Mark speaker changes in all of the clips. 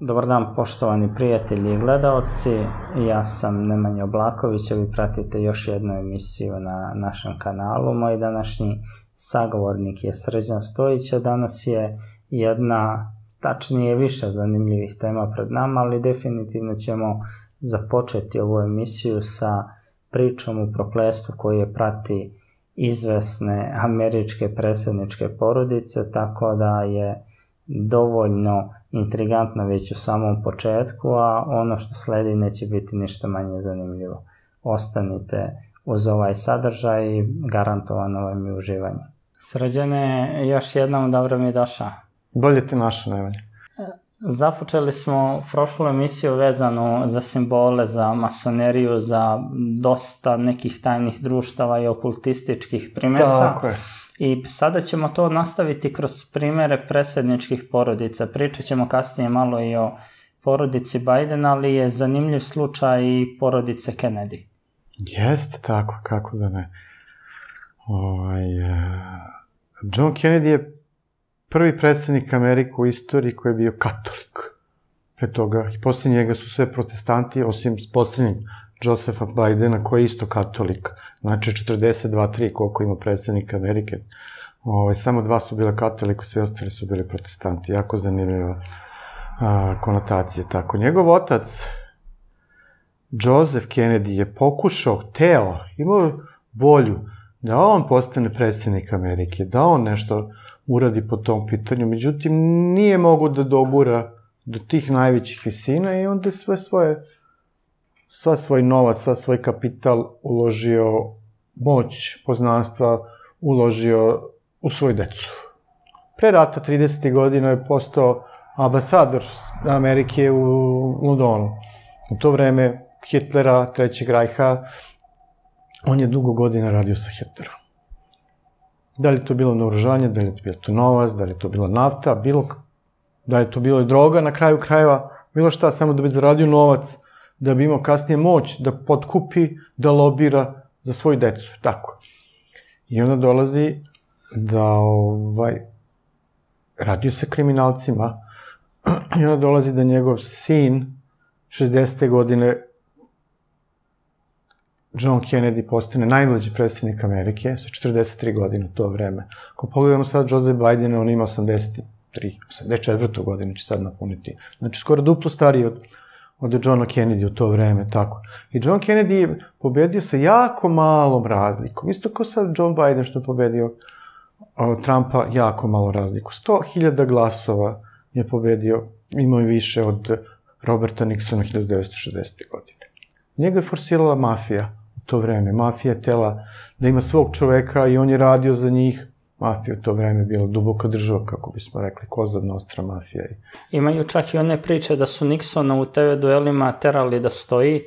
Speaker 1: Dobar dan poštovani prijatelji i gledalci, ja sam Nemanja Oblaković, a vi pratite još jednu emisiju na našem kanalu. Moj današnji sagovornik je Srđan Stojić, a danas je jedna, tačnije više zanimljivih tema pred nama, ali definitivno ćemo započeti ovu emisiju sa pričom u proklestvu koje prati izvesne američke predsjedničke porodice, tako da je dovoljno intrigantno već u samom početku, a ono što sledi neće biti ništa manje zanimljivo. Ostanite uz ovaj sadržaj i garantovano vam je uživanje. Srđane, još jednom dobro mi došao.
Speaker 2: Bolje ti našo, Nemanja.
Speaker 1: Započeli smo prošlu emisiju vezanu za simbole, za masoneriju, za dosta nekih tajnih društava i okultističkih primesa.
Speaker 2: Tako je.
Speaker 1: I sada ćemo to nastaviti kroz primere predsjedničkih porodica. Pričat ćemo kasnije malo i o porodici Biden, ali je zanimljiv slučaj i porodice Kennedy.
Speaker 2: Jeste tako, kako da ne. Ovaj, John Kennedy je prvi predsednik Amerike u istoriji koji je bio katolik. Pre toga, i posle njega su sve protestanti, osim poslednjeg Josefa Bidena, koji je isto katolik. Znači, 42-3 koliko ima predsednika Amerike. Ovaj, samo dva su bile katoliko, sve ostali su bili protestanti. Jako zanimljiva a, konotacija. Tako, njegov otac, Joseph Kennedy, je pokušao, teo, imao volju da on postane predsednik Amerike, da on nešto uradi po tom pitanju, međutim nije mogu da dogura do tih najvećih visina i onda sve svoje sva svoj novac, sva svoj kapital uložio moć, poznanstva, uložio u svoju decu. Pre rata 30. godina je postao ambasador Amerike u Londonu. U to vreme Hitlera, Trećeg rajha, on je dugo godina radio sa Hitlerom. Da li to bilo naoružanje, da li to bilo to novac, da li to bila nafta, bilo, da li to bilo droga na kraju krajeva, bilo šta, samo da bi zaradio novac, da bi imao kasnije moć da potkupi, da lobira za svoju decu, tako. I onda dolazi da, ovaj, radio sa kriminalcima, i onda dolazi da njegov sin, 60. godine, John Kennedy postane najmlađi predsednik Amerike sa 43 godine u to vreme. Ako pogledamo sad Joseph Biden, on ima 83, 84. godinu će sad napuniti. Znači, skoro duplo stariji od, od Johna Kennedy u to vreme, tako. I John Kennedy je pobedio sa jako malom razlikom. Isto kao sad John Biden što je pobedio Trumpa jako malo razliku. 100.000 glasova je pobedio, imao je više od Roberta Nixona 1960. godine. Njega je forsirala mafija u to vreme. Mafija je tela da ima svog čoveka i on je radio za njih. Mafija u to vreme bila duboka država, kako bismo rekli, kozad nostra mafija.
Speaker 1: Imaju čak i one priče da su Nixona u TV duelima terali da stoji,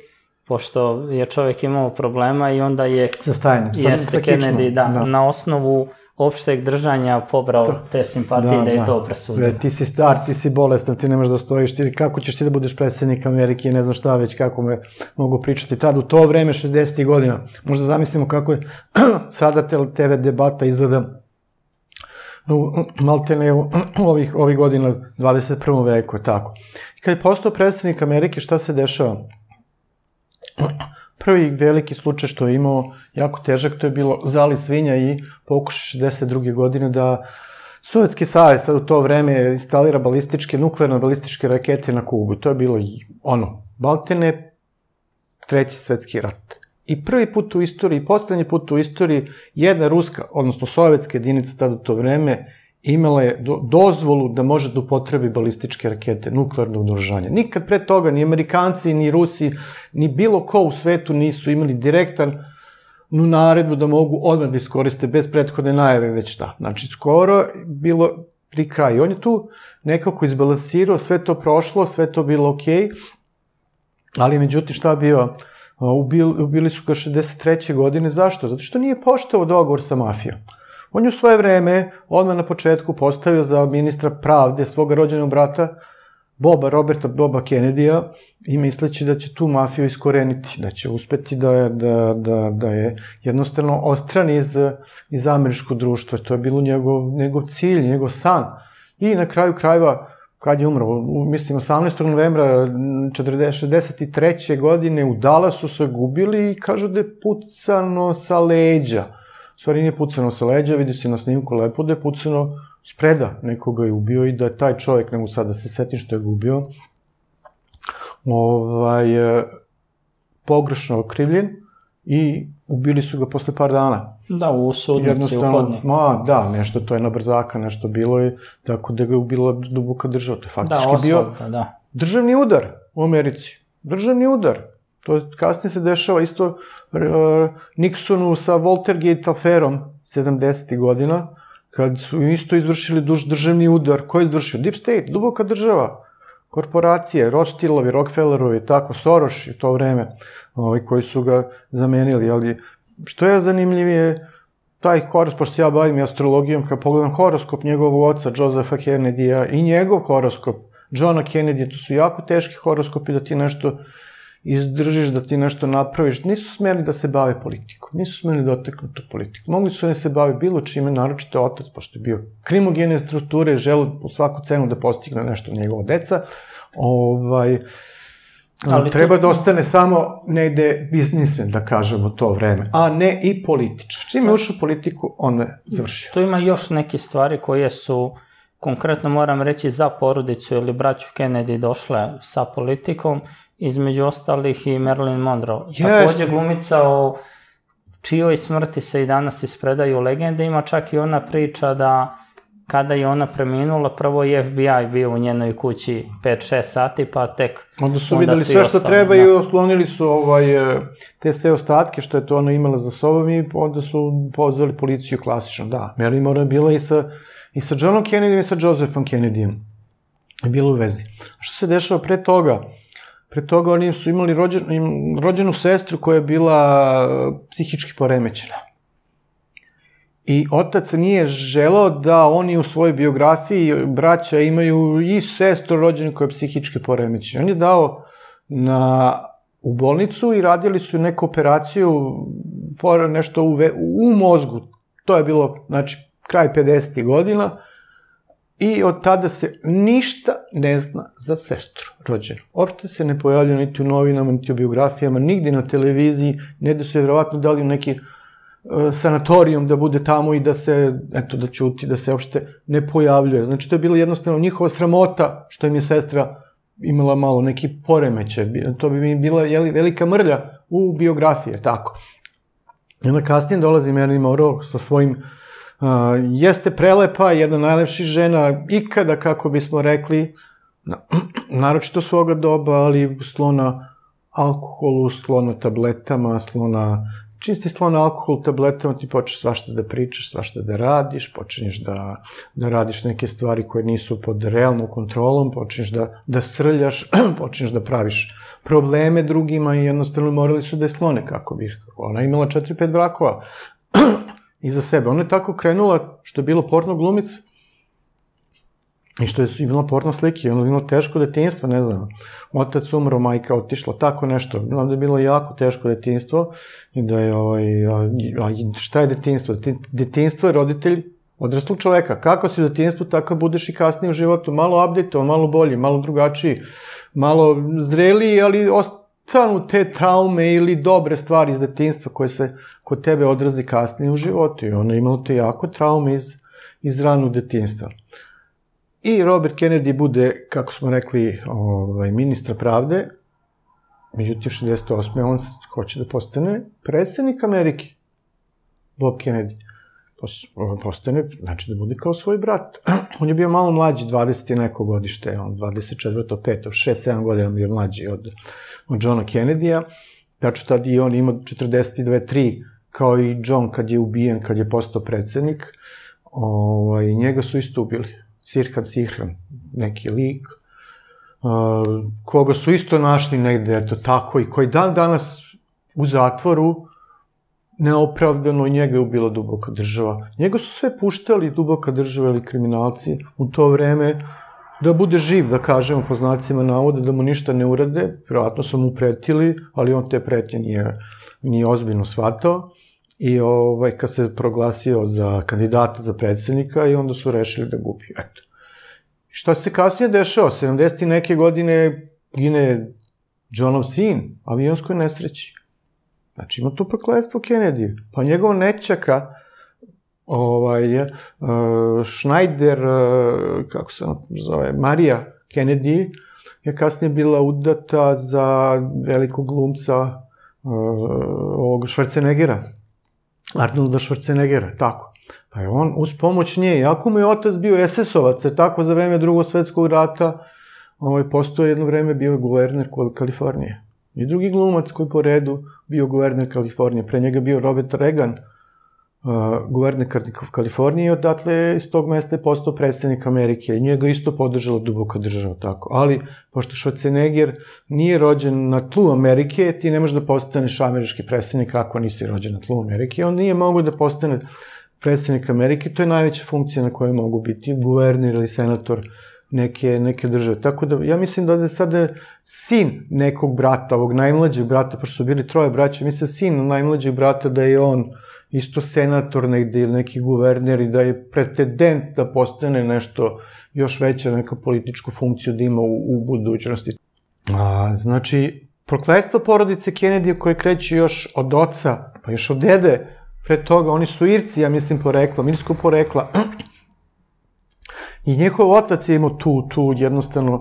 Speaker 1: pošto je čovek imao problema i onda je...
Speaker 2: Za stajanje.
Speaker 1: Jeste Kennedy, da, da, na osnovu opšteg držanja pobrao to, te simpatije da, da je da. to presudio.
Speaker 2: Ti si star, ti si bolestan, ti ne možeš da stojiš, ti, kako ćeš ti da budeš predsednik Amerike ne znam šta već, kako me mogu pričati. Tad u to vreme, 60. godina, možda zamislimo kako je sada TV debata izgleda maltene ovih, ovih godina 21. veku, tako. I kad je postao predsednik Amerike, šta se dešava? Prvi veliki slučaj što je imao jako težak, to je bilo Zali svinja i pokuša 62. godine da Sovjetski savez u to vreme instalira balističke, nuklearno balističke rakete na Kubu. To je bilo ono, Baltene, treći svetski rat. I prvi put u istoriji, poslednji put u istoriji, jedna ruska, odnosno sovjetska jedinica tada u to vreme, imala je do, dozvolu da može da upotrebi balističke rakete, nuklearno naoružanje. Nikad pre toga ni Amerikanci, ni Rusi, ni bilo ko u svetu nisu imali direktan nu naredbu da mogu odmah da iskoriste bez prethodne najave već šta. Znači, skoro bilo pri kraju. On je tu nekako izbalansirao, sve to prošlo, sve to bilo okej, okay, ali međutim šta bio? Ubili, ubili su ga 63. godine. Zašto? Zato što nije poštao dogovor sa mafijom. On je u svoje vreme, odmah na početku, postavio za ministra pravde svoga rođenog brata, Boba, Roberta Boba Kennedy-a, i misleći da će tu mafiju iskoreniti, da će uspeti da, da, da, da je jednostavno ostran iz, iz američkog društva. To je bilo njegov, njegov cilj, njegov san. I na kraju krajeva, kad je umro, mislim 18. novembra 63. godine u Dallasu su gubili i kažu da je pucano sa leđa. U stvari nije pucano sa leđa, vidi se na snimku lepo da je pucano spreda, nekoga je ubio i da je taj čovjek, nego sad da se setim što je gubio, ovaj, e, pogrešno okrivljen i ubili su ga posle par dana.
Speaker 1: Da, u sudnici, u hodniku.
Speaker 2: Ma, da, nešto to je na brzaka, nešto bilo je, tako da ga je ubila duboka država. To je faktički
Speaker 1: da,
Speaker 2: bio
Speaker 1: osvalda, da.
Speaker 2: državni udar u Americi. Državni udar. To je, kasnije se dešava isto uh, Nixonu sa Waltergate aferom 70. godina, kad su isto izvršili duž, državni udar. Ko je izvršio? Deep State, duboka država korporacije, Rothschildovi, Rockefellerovi, tako, Soros i to vreme, ovaj, koji su ga zamenili, ali što je zanimljivije, taj horoskop, pošto ja bavim astrologijom, kad pogledam horoskop njegovog oca, Josepha Kennedy-a, i njegov horoskop, Johna Kennedy, to su jako teški horoskopi da ti nešto izdržiš, da ti nešto napraviš. Nisu smeli da se bave politikom, nisu smeli da oteknu tu politiku. Mogli su da se bave bilo čime, naročito otac, pošto je bio krimogene strukture, želo po svaku cenu da postigne nešto njegova deca. Ovaj, Ali treba da ostane samo negde biznismen, da kažemo, to vreme, a ne i političar. Čim je ušao politiku, on je završio.
Speaker 1: Tu ima još neke stvari koje su, konkretno moram reći, za porodicu ili braću Kennedy došle sa politikom, između ostalih i Marilyn Monroe. Yes. Takođe glumica o čijoj smrti se i danas ispredaju legende, ima čak i ona priča da kada je ona preminula, prvo je FBI bio u njenoj kući 5-6 sati, pa tek
Speaker 2: onda su onda videli sve što ostali, treba da. i oslonili su ovaj, e, te sve ostatke što je to ona imala za sobom i onda su pozvali policiju klasično. Da, Marilyn Monroe je bila i sa, i sa Johnom Kennedy i sa Josephom Kennedyjem. Je bila u vezi. Što se dešava pre toga? Pre toga oni su imali rođen, rođenu sestru koja je bila psihički poremećena. I otac nije želao da oni u svojoj biografiji braća imaju i sestru rođenu koja je psihički poremećena. On je dao na, u bolnicu i radili su neku operaciju, nešto u, u mozgu. To je bilo, znači, kraj 50. godina I od tada se ništa ne zna za sestru rođenu. Opšte se ne pojavlja niti u novinama, niti u biografijama, nigde na televiziji, ne da su je verovatno dali u neki uh, sanatorijum da bude tamo i da se, eto, da čuti, da se uopšte ne pojavljuje. Znači, to je bila jednostavno njihova sramota što im je sestra imala malo neki poremeće. To bi mi bila jeli, velika mrlja u biografije, tako. I onda kasnije dolazi Marilyn Monroe sa svojim jeste prelepa, jedna najlepših žena ikada, kako bismo rekli, na, naročito svoga doba, ali slona alkoholu, slona tabletama, slona čim si slona alkohol tabletama, ti počneš svašta da pričaš, svašta da radiš, počneš da, da radiš neke stvari koje nisu pod realnom kontrolom, počneš da, da srljaš, počneš da praviš probleme drugima i jednostavno morali su da je slone, kako bih. Ona imala 4-5 brakova, iza sebe. Ona je tako krenula, što je bilo porno glumica, i što je imala porno slike, ona je imala teško detinjstvo, ne znam, otac umro, majka otišla, tako nešto. Znam da je bilo jako teško detinjstvo i da je, ovaj, a, a šta je detinjstvo? Detinjstvo je roditelj odraslog čoveka. Kako si u detinjstvu, tako budeš i kasnije u životu. Malo update malo bolji, malo drugačiji, malo zreliji, ali ostanu te traume ili dobre stvari iz detinjstva koje se kod tebe odrazi kasnije u životu i ona imala te jako traume iz, iz ranog detinjstva. I Robert Kennedy bude, kako smo rekli, ovaj, ministra pravde, međutim 68. on hoće da postane predsednik Amerike. Bob Kennedy. Postane, znači da bude kao svoj brat. on je bio malo mlađi, 20 i neko godište, on 24. 5. 6-7 godina bio mlađi od, od Johna Kennedy-a. Znači tad i on ima 42 3 kao i John kad je ubijen, kad je postao predsednik, ovaj, njega su isto ubili. Sirhan Sirhan, neki lik, uh, koga su isto našli negde, eto tako, i koji dan danas u zatvoru, neopravdano njega je ubila duboka država. Njega su sve puštali duboka država ili kriminalci u to vreme da bude živ, da kažemo po znacima navode, da mu ništa ne urade, vjerojatno su mu pretili, ali on te pretnje nije, nije ozbiljno shvatao i ovaj, kad se proglasio za kandidata za predsednika i onda su rešili da gubi. Eto. Šta se kasnije dešava? 70. neke godine gine Johnov sin, avionskoj nesreći. Znači ima tu prokledstvo Kennedy. Pa njegov nečaka, ovaj, uh, Schneider, uh, kako se zove, Marija Kennedy, je kasnije bila udata za velikog glumca uh, ovog Schwarzeneggera. Arnolda Schwarzeneggera, tako. Pa je on uz pomoć nje, jako mu je otac bio SS-ovac, tako za vreme drugog svetskog rata ovaj, postoje jedno vreme bio guverner Kalifornije. I drugi glumac koji po redu bio guverner Kalifornije. Pre njega bio Robert Reagan, uh, guverner Kalifornije odatle iz tog mesta je postao predsednik Amerike. I njega isto podržala duboka država, tako. Ali, pošto Schwarzenegger nije rođen na tlu Amerike, ti ne možeš da postaneš američki predsednik ako nisi rođen na tlu Amerike. On nije mogo da postane predsednik Amerike, to je najveća funkcija na kojoj mogu biti guverner ili senator neke, neke države. Tako da, ja mislim da je sada sin nekog brata, ovog najmlađeg brata, pošto su bili troje braća, mislim sin najmlađeg brata da je on isto senator negde ili neki guverner i da je pretendent da postane nešto još veća neka političku funkciju da ima u, u budućnosti. A, znači, prokledstvo porodice Kennedy koje kreće još od oca, pa još od dede, pre toga, oni su Irci, ja mislim, porekla, irsko porekla, I njihov otac je imao tu, tu jednostavno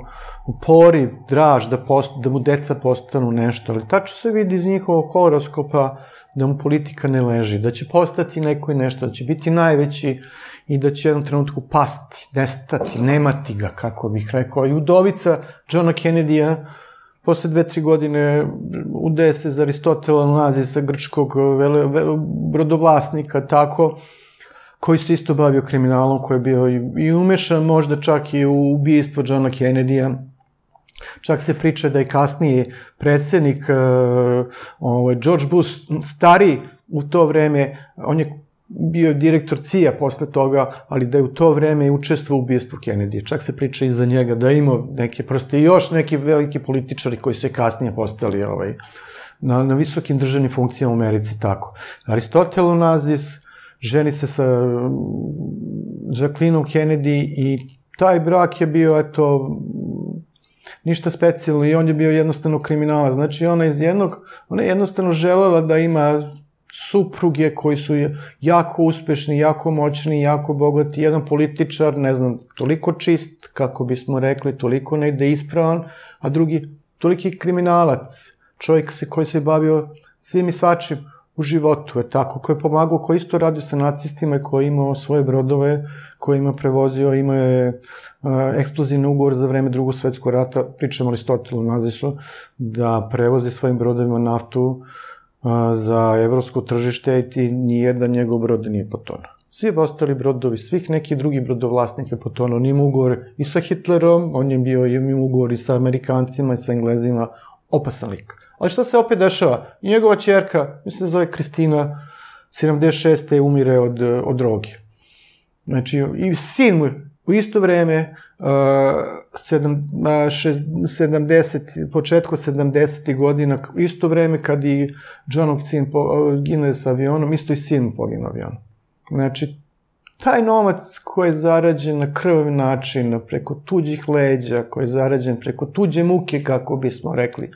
Speaker 2: pori, draž da, post, da mu deca postanu nešto, ali tačno se vidi iz njihovog horoskopa da mu politika ne leži, da će postati neko i nešto, da će biti najveći i da će jednom trenutku pasti, nestati, nemati ga, kako bih rekao. I udovica Johna Kennedy-a posle dve, tri godine udaje se za Aristotela nazi sa grčkog vele, brodovlasnika, tako, koji se isto bavio kriminalom, koji je bio i umešan možda čak i u ubijstvo Johna Kennedy-a. Čak se priča da je kasnije predsednik uh, ovaj, George Bush stari u to vreme, on je bio direktor CIA posle toga, ali da je u to vreme učestvo u ubijestvu Kennedy. Čak se priča iza njega da je imao neke, prosto i još neki veliki političari koji se kasnije postali ovaj, na, na visokim državnim funkcijama u Americi tako. Aristotel Onazis, ženi se sa Jacquelineom Kennedy i taj brak je bio, eto, ništa specijalno i on je bio jednostavno kriminala. Znači ona iz jednog, ona je jednostavno želela da ima supruge koji su jako uspešni, jako moćni, jako bogati, jedan političar, ne znam, toliko čist, kako bismo rekli, toliko negde ispravan, a drugi toliki kriminalac, čovjek se, koji se bavio svim i svačim u životu, je tako, koji je pomagao, koji isto radio sa nacistima i koji imao svoje brodove, koji ima prevozio, imao je uh, eksplozivni ugovor za vreme drugog svetskog rata, pričamo Aristotelu Nazisu, da prevozi svojim brodovima naftu uh, za evropsko tržište i nijedan njegov brod nije potonuo. Svi ostali brodovi, svih nekih drugih brodovlasnika potonuo, nima ugovor i sa Hitlerom, on je bio im ugovor i sa Amerikancima i sa Englezima, opasan lik. Ali šta se opet dešava? Njegova čerka, mislim se zove Kristina, 76. umire od, od droge. Znači, i sin mu u isto vreme, uh, 70, početko 70. godina, isto vreme kad i Johnov sin po, gine sa avionom, isto i sin pogine avionom. Znači, taj novac koji je zarađen na krvavi način, preko tuđih leđa, koji je zarađen preko tuđe muke, kako bismo rekli, uh,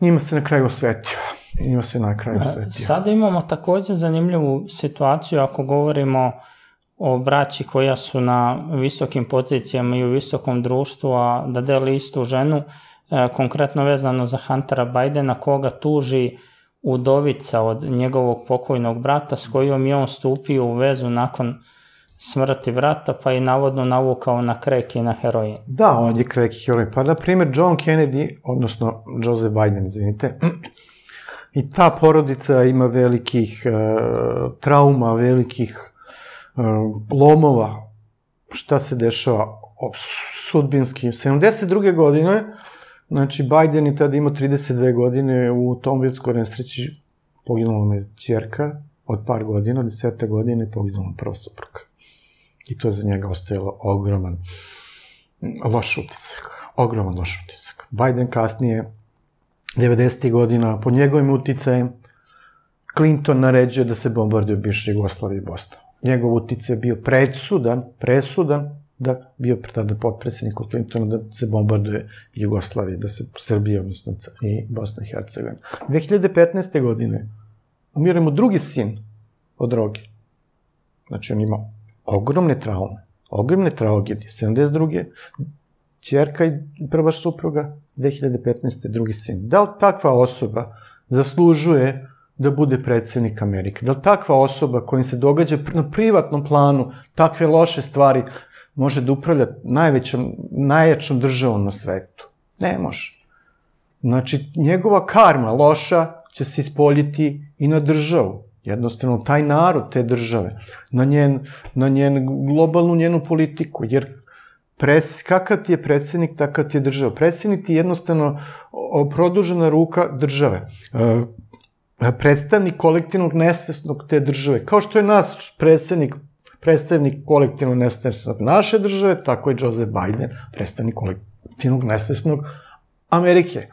Speaker 2: njima se na kraju osvetio. Njima se na kraju osvetio.
Speaker 1: Sada imamo takođe zanimljivu situaciju ako govorimo o braći koja su na visokim pozicijama i u visokom društvu, a da deli istu ženu, e, konkretno vezano za Huntera Bidena, koga tuži udovica od njegovog pokojnog brata s kojom je on stupio u vezu nakon smrti brata, pa je navodno navukao na krek i na heroin.
Speaker 2: Da, on je krek i heroin. Pa, na primjer, John Kennedy, odnosno Joseph Biden, izvinite, i ta porodica ima velikih uh, trauma, velikih lomova. Šta se dešava? Sudbinski. 72. godine, znači Biden je tada imao 32 godine u automobilskoj nesreći poginula mu je čerka od par godina, deseta godine, poginula prva supruga. I to je za njega ostajalo ogroman loš utisak. Ogroman loš utisak. Biden kasnije, 90. godina, po njegovim uticajem, Clinton naređuje da se bombarduje bivša Jugoslavija i Bosna. Njegov uticaj je bio presudan, presudan, da bio tada potpredsjednik od Clintona da se bombarduje Jugoslavije, da se Srbija, odnosno i Bosna i Hercegovina. 2015. godine umire mu drugi sin od droge. Znači, on ima ogromne traume, ogromne tragedije. 72. Čerka i prva supruga, 2015. drugi sin. Da li takva osoba zaslužuje da bude predsednik Amerike? Da li takva osoba kojim se događa na privatnom planu takve loše stvari može da upravlja najvećom, najjačom državom na svetu? Ne može. Znači, njegova karma loša će se ispoljiti i na državu. Jednostavno, taj narod te države, na njen, na njen globalnu njenu politiku, jer pres, kakav ti je predsednik, takav ti je država. Predsednik ti je jednostavno produžena ruka države. E, predstavnik kolektivnog nesvesnog te države. Kao što je nas predsednik predstavnik kolektivnog nesvesnog naše države, tako je Joseph Biden predstavnik kolektivnog nesvesnog Amerike.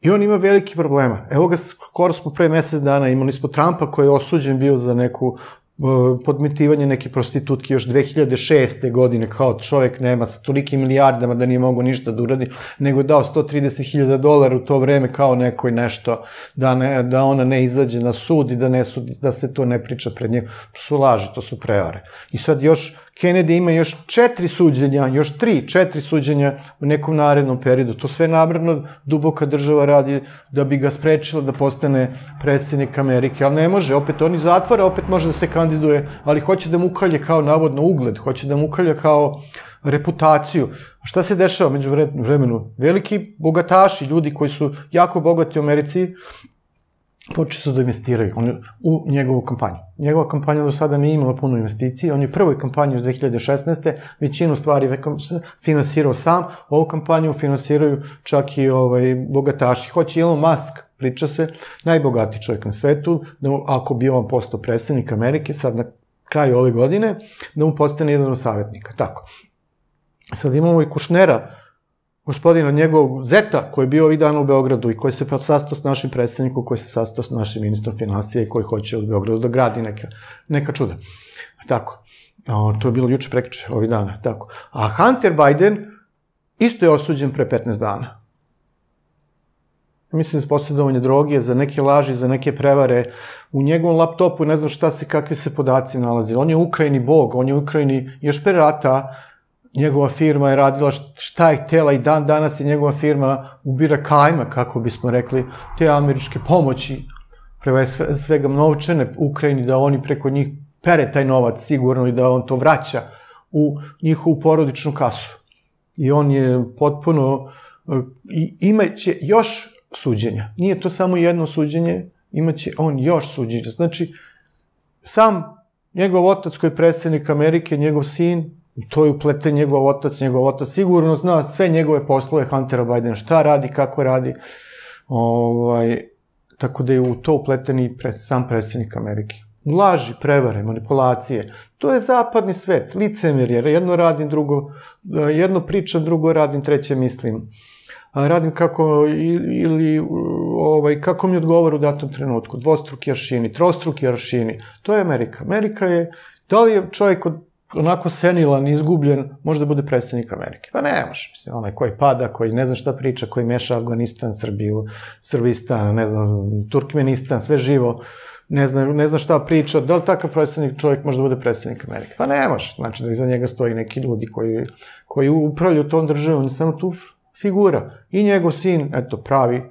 Speaker 2: I on ima veliki problema. Evo ga, skoro smo pre mesec dana imali smo Trumpa koji je osuđen bio za neku podmitivanje neke prostitutke još 2006. godine, kao čovjek nema sa tolikim milijardama da nije mogo ništa da uradi, nego dao 130.000 dolara u to vreme kao nekoj nešto, da, ne, da ona ne izađe na sud i da, ne sudi, da se to ne priča pred njim. To su laži, to su prevare. I sad još Kennedy ima još četiri suđenja, još tri, četiri suđenja u nekom narednom periodu. To sve namerno duboka država radi da bi ga sprečila da postane predsednik Amerike, ali ne može, opet oni zatvara, opet može da se kandiduje, ali hoće da mu ukalje kao navodno ugled, hoće da mu ukalje kao reputaciju. Šta se dešava među vremenu? Veliki bogataši, ljudi koji su jako bogati u Americi, počeli su da investiraju on, u njegovu kampanju. Njegova kampanja do sada nije imala puno investicije, on je prvoj kampanji iz 2016. većinu stvari finansirao sam, ovu kampanju finansiraju čak i ovaj, bogataši. Hoće Elon Musk, priča se, najbogatiji čovjek na svetu, da ako bi on postao predsednik Amerike, sad na kraju ove godine, da mu postane jedan od savjetnika. Tako. Sad imamo i Kušnera, gospodina njegovog zeta koji je bio ovih dana u Beogradu i koji se sastao s našim predsednikom, koji se sastao s našim ministrom financija i koji hoće u Beogradu da gradi neka, neka čuda. Tako. O, to je bilo juče prekriče, ovih dana. Tako. A Hunter Biden isto je osuđen pre 15 dana. Mislim, za posjedovanje droge, za neke laži, za neke prevare. U njegovom laptopu ne znam šta se, kakvi se podaci nalazi. On je Ukrajini bog, on je Ukrajini još pre rata njegova firma je radila šta je htela i dan danas je njegova firma ubira kajma, kako bismo rekli, te američke pomoći, prema svega novčane Ukrajini, da oni preko njih pere taj novac sigurno i da on to vraća u njihovu porodičnu kasu. I on je potpuno, i imaće još suđenja. Nije to samo jedno suđenje, imaće on još suđenja. Znači, sam njegov otac koji je predsednik Amerike, njegov sin, U to je upleten njegov otac, njegov otac sigurno zna sve njegove poslove Huntera Bidena, šta radi, kako radi. Ovaj, tako da je u to upleten i pres, sam predsjednik Amerike. Laži, prevare, manipulacije. To je zapadni svet, licemjer, jer jedno radim, drugo, jedno pričam, drugo radim, treće mislim. Radim kako, ili, ovaj, kako mi odgovara u datom trenutku. Dvostruki aršini, trostruki aršini. To je Amerika. Amerika je, da li je čovjek od onako senilan, izgubljen, može da bude predsednik Amerike. Pa ne može, mislim, onaj koji pada, koji ne zna šta priča, koji meša Afganistan, Srbiju, Srbistan, ne znam, Turkmenistan, sve živo, ne zna, ne zna šta priča, da li takav predsednik čovjek može da bude predsednik Amerike? Pa ne može, znači da iza njega stoji neki ljudi koji, koji upravljaju tom državom, on je samo tu figura. I njegov sin, eto, pravi,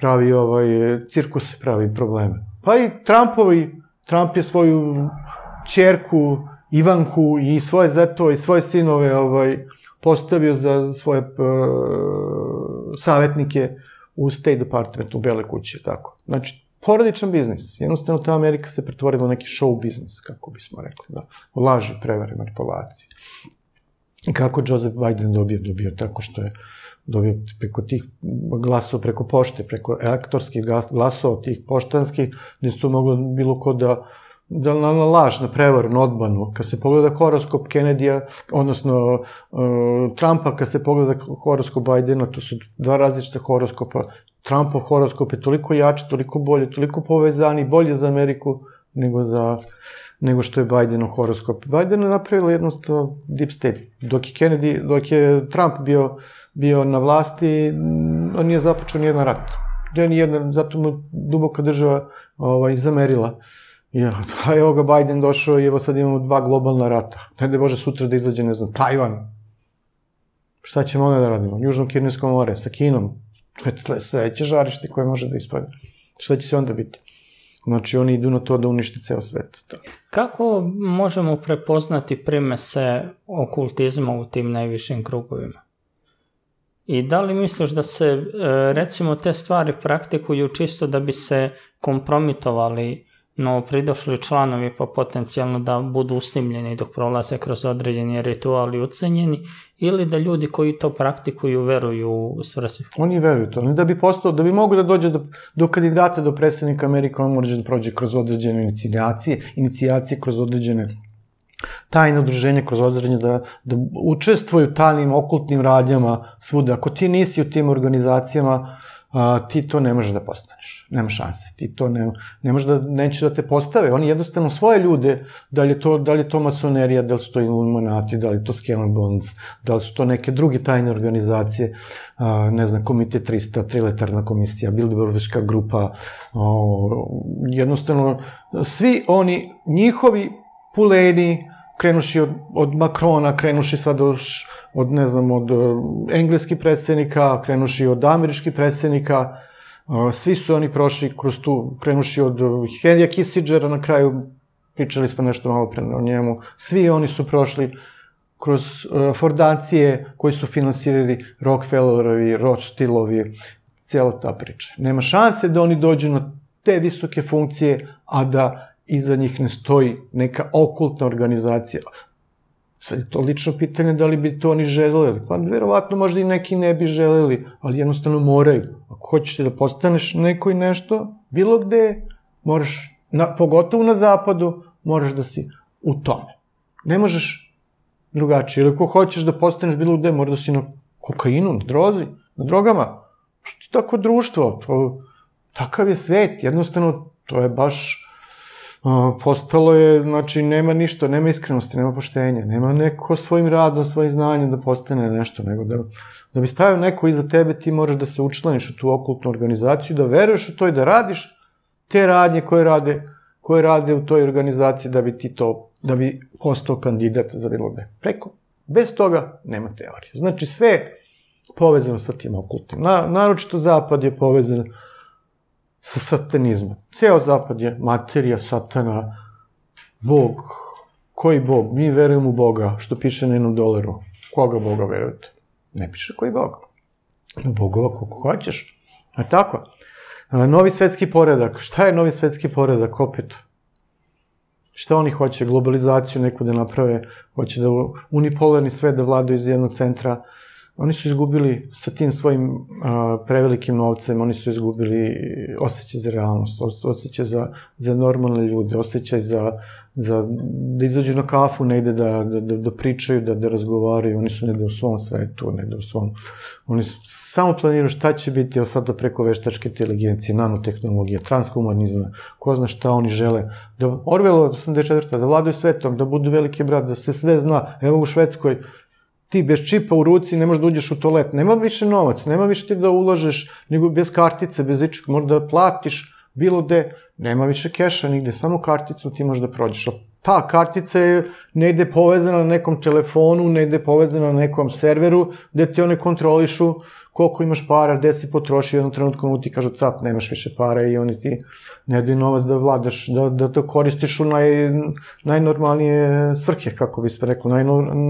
Speaker 2: pravi ovaj, cirkus, pravi probleme. Pa i Trumpovi, Trump je svoju čerku, Ivanku i svoje zeto i svoje sinove ovaj, postavio za svoje uh, savjetnike u State Department, u Bele kuće, tako. Znači, porodičan biznis. Jednostavno, ta Amerika se pretvorila u neki show biznis, kako bismo rekli, da. Laži, prevare, manipulacije. I kako Joseph Biden dobio? Dobio tako što je dobio preko tih glasova, preko pošte, preko elektorskih glasova, tih poštanskih, gde su moglo bilo ko da da na, na laž, na prevar, na odbanu. Kad se pogleda horoskop Kennedy-a, odnosno uh, Trumpa, kad se pogleda horoskop Bidena, to su dva različita horoskopa. Trumpov horoskop je toliko jači, toliko bolje, toliko povezani, bolje za Ameriku nego za, nego što je Bidenov horoskop. Biden je napravila jednostavno deep state. Dok je Kennedy, dok je Trump bio, bio na vlasti, on nije započeo nijedan rat. Da ni jedan, zato mu duboka država ovaj, zamerila. Ja, a evo ga Biden došao i evo sad imamo dva globalna rata. Ne da Bože sutra da izađe, ne znam, Tajvan. Šta ćemo onda da radimo? Južno-Kirnesko more, sa Kinom. To je sledeće žarište koje može da ispadne. Šta će se onda biti? Znači, oni idu na to da unište ceo svet.
Speaker 1: Kako možemo prepoznati primese okultizma u tim najvišim krugovima? I da li misliš da se, e, recimo, te stvari praktikuju čisto da bi se kompromitovali no pridošli članovi pa potencijalno da budu usnimljeni dok prolaze kroz određeni rituali ucenjeni ili da ljudi koji to praktikuju veruju u svrsi?
Speaker 2: Oni veruju to. Da bi postao, da bi mogu da dođe do, do kandidata do predsednika Amerika, on može da prođe kroz određene inicijacije, inicijacije kroz određene tajne udruženja kroz određenje da, da učestvuju tajnim okultnim radnjama svuda. Ako ti nisi u tim organizacijama, a, ti to ne možeš da postaneš. Nema šanse. Ti to ne, ne možeš da, neće da te postave. Oni jednostavno svoje ljude, da li je to, da li je to masonerija, da li su to Illuminati, da li je to Scale Bonds, da li su to neke druge tajne organizacije, a, ne znam, Komite 300, Triletarna komisija, Bilderbergska grupa, o, jednostavno, svi oni, njihovi puleni, krenuši od, od Makrona, krenuši sad od, od, ne znam, od engleskih predsednika, krenuši od američkih predsednika, svi su oni prošli kroz tu, krenuši od Henrya Kissingera, na kraju pričali smo nešto malo pre o njemu, svi oni su prošli kroz uh, fordacije koji su finansirali Rockefellerovi, Rothschildovi, cijela ta priča. Nema šanse da oni dođu na te visoke funkcije, a da iza njih ne stoji neka okultna organizacija. Sad je to lično pitanje da li bi to oni želeli. Pa verovatno možda i neki ne bi želeli, ali jednostavno moraju. Ako hoćeš da postaneš neko i nešto, bilo gde, moraš, na, pogotovo na zapadu, moraš da si u tome. Ne možeš drugačije. Ili ako hoćeš da postaneš bilo gde, moraš da si na kokainu, na drozi, na drogama. Tako društvo, to, takav je svet, jednostavno to je baš postalo je, znači, nema ništa, nema iskrenosti, nema poštenja, nema neko svojim radom, svojim znanjem da postane nešto, nego da, da bi stavio neko iza tebe, ti moraš da se učlaniš u tu okultnu organizaciju, da veruješ u to i da radiš te radnje koje rade, koje rade u toj organizaciji da bi ti to, da bi postao kandidat za bilo gde. Preko, bez toga nema teorije. Znači, sve povezano sa tim okultnim. Na, naročito zapad je povezan sa satanizmom. Ceo zapad je materija, satana, Bog. Koji Bog? Mi verujemo u Boga, što piše na jednom dolaru. Koga Boga verujete? Ne piše koji Bog. Bogova koliko hoćeš. A tako? Novi svetski poredak. Šta je novi svetski poredak opet? Šta oni hoće? Globalizaciju neku da naprave? Hoće da unipolarni svet da vladaju iz jednog centra? Oni su izgubili sa tim svojim a, prevelikim novcem, oni su izgubili osjećaj za realnost, osjećaj za, za normalne ljude, osjećaj za, za da izađu na kafu negde da, da, da, da pričaju, da, da razgovaraju, oni su negde u svom svetu, negde u svom... Oni samo planiraju šta će biti, evo sada preko veštačke inteligencije, nanotehnologije, transhumanizma, ko zna šta oni žele. Da Orwell 84. da vladaju svetom, da budu veliki brat, da se sve zna. Evo u Švedskoj, ti bez čipa u ruci ne možeš da uđeš u toalet, nema više novac, nema više ti da ulažeš, nego bez kartice, bez ičeg, da platiš bilo gde, nema više keša nigde, samo karticu ti možeš da prođeš. Ta kartica je negde povezana na nekom telefonu, negde povezana na nekom serveru, gde ti one kontrolišu koliko imaš para, gde si potroši, jednom trenutku mu ti kažu cap, nemaš više para i oni ti ne daju novac da vladaš, da, da to koristiš u naj, najnormalnije svrhe, kako bi se rekao, naj,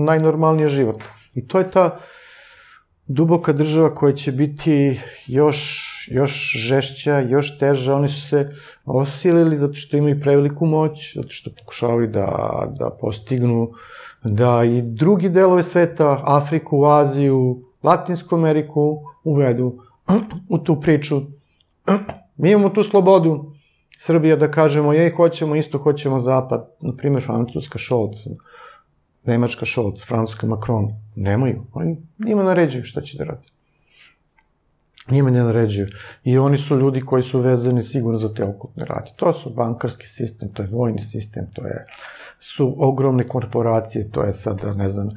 Speaker 2: najnormalnije život. I to je ta duboka država koja će biti još, još žešća, još teža. Oni su se osilili zato što imaju preveliku moć, zato što pokušavaju da, da postignu da i drugi delove sveta, Afriku, Aziju, Latinsku Ameriku uvedu u tu priču. Mi imamo tu slobodu, Srbija da kažemo, jej, hoćemo, isto hoćemo zapad, na primjer Francuska, Scholz, Nemačka Scholz, Francuska Macron, nemaju, oni njima naređuju šta će da radi. Njima ne naređuju. I oni su ljudi koji su vezani sigurno za te okultne radnje. To su bankarski sistem, to je vojni sistem, to je su ogromne korporacije, to je sada, ne znam,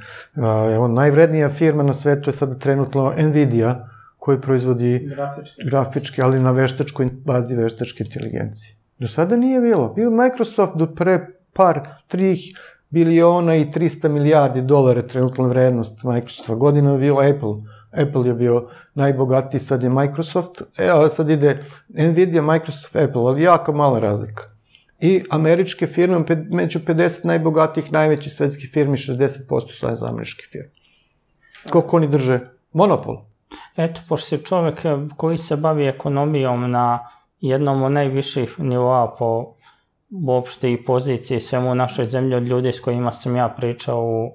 Speaker 2: evo, najvrednija firma na svetu je sada trenutno Nvidia, koji proizvodi
Speaker 1: Grafički.
Speaker 2: grafičke, ali na veštačkoj bazi veštačke inteligencije. Do sada nije bilo. Bio Microsoft do pre par, tri biliona i 300 milijardi dolara trenutna vrednost Microsofta. Godina je bilo Apple. Apple je bio najbogatiji, sad je Microsoft, e, ali sad ide Nvidia, Microsoft, Apple, ali jako mala razlika. I američke firme, među 50 najbogatijih, najvećih svetskih firmi, 60% su za američke firme. Koliko oni drže? Monopol.
Speaker 1: Eto, pošto si čovek koji se bavi ekonomijom na jednom od najviših nivoa po uopšte i poziciji svemu u našoj zemlji od ljudi s kojima sam ja pričao u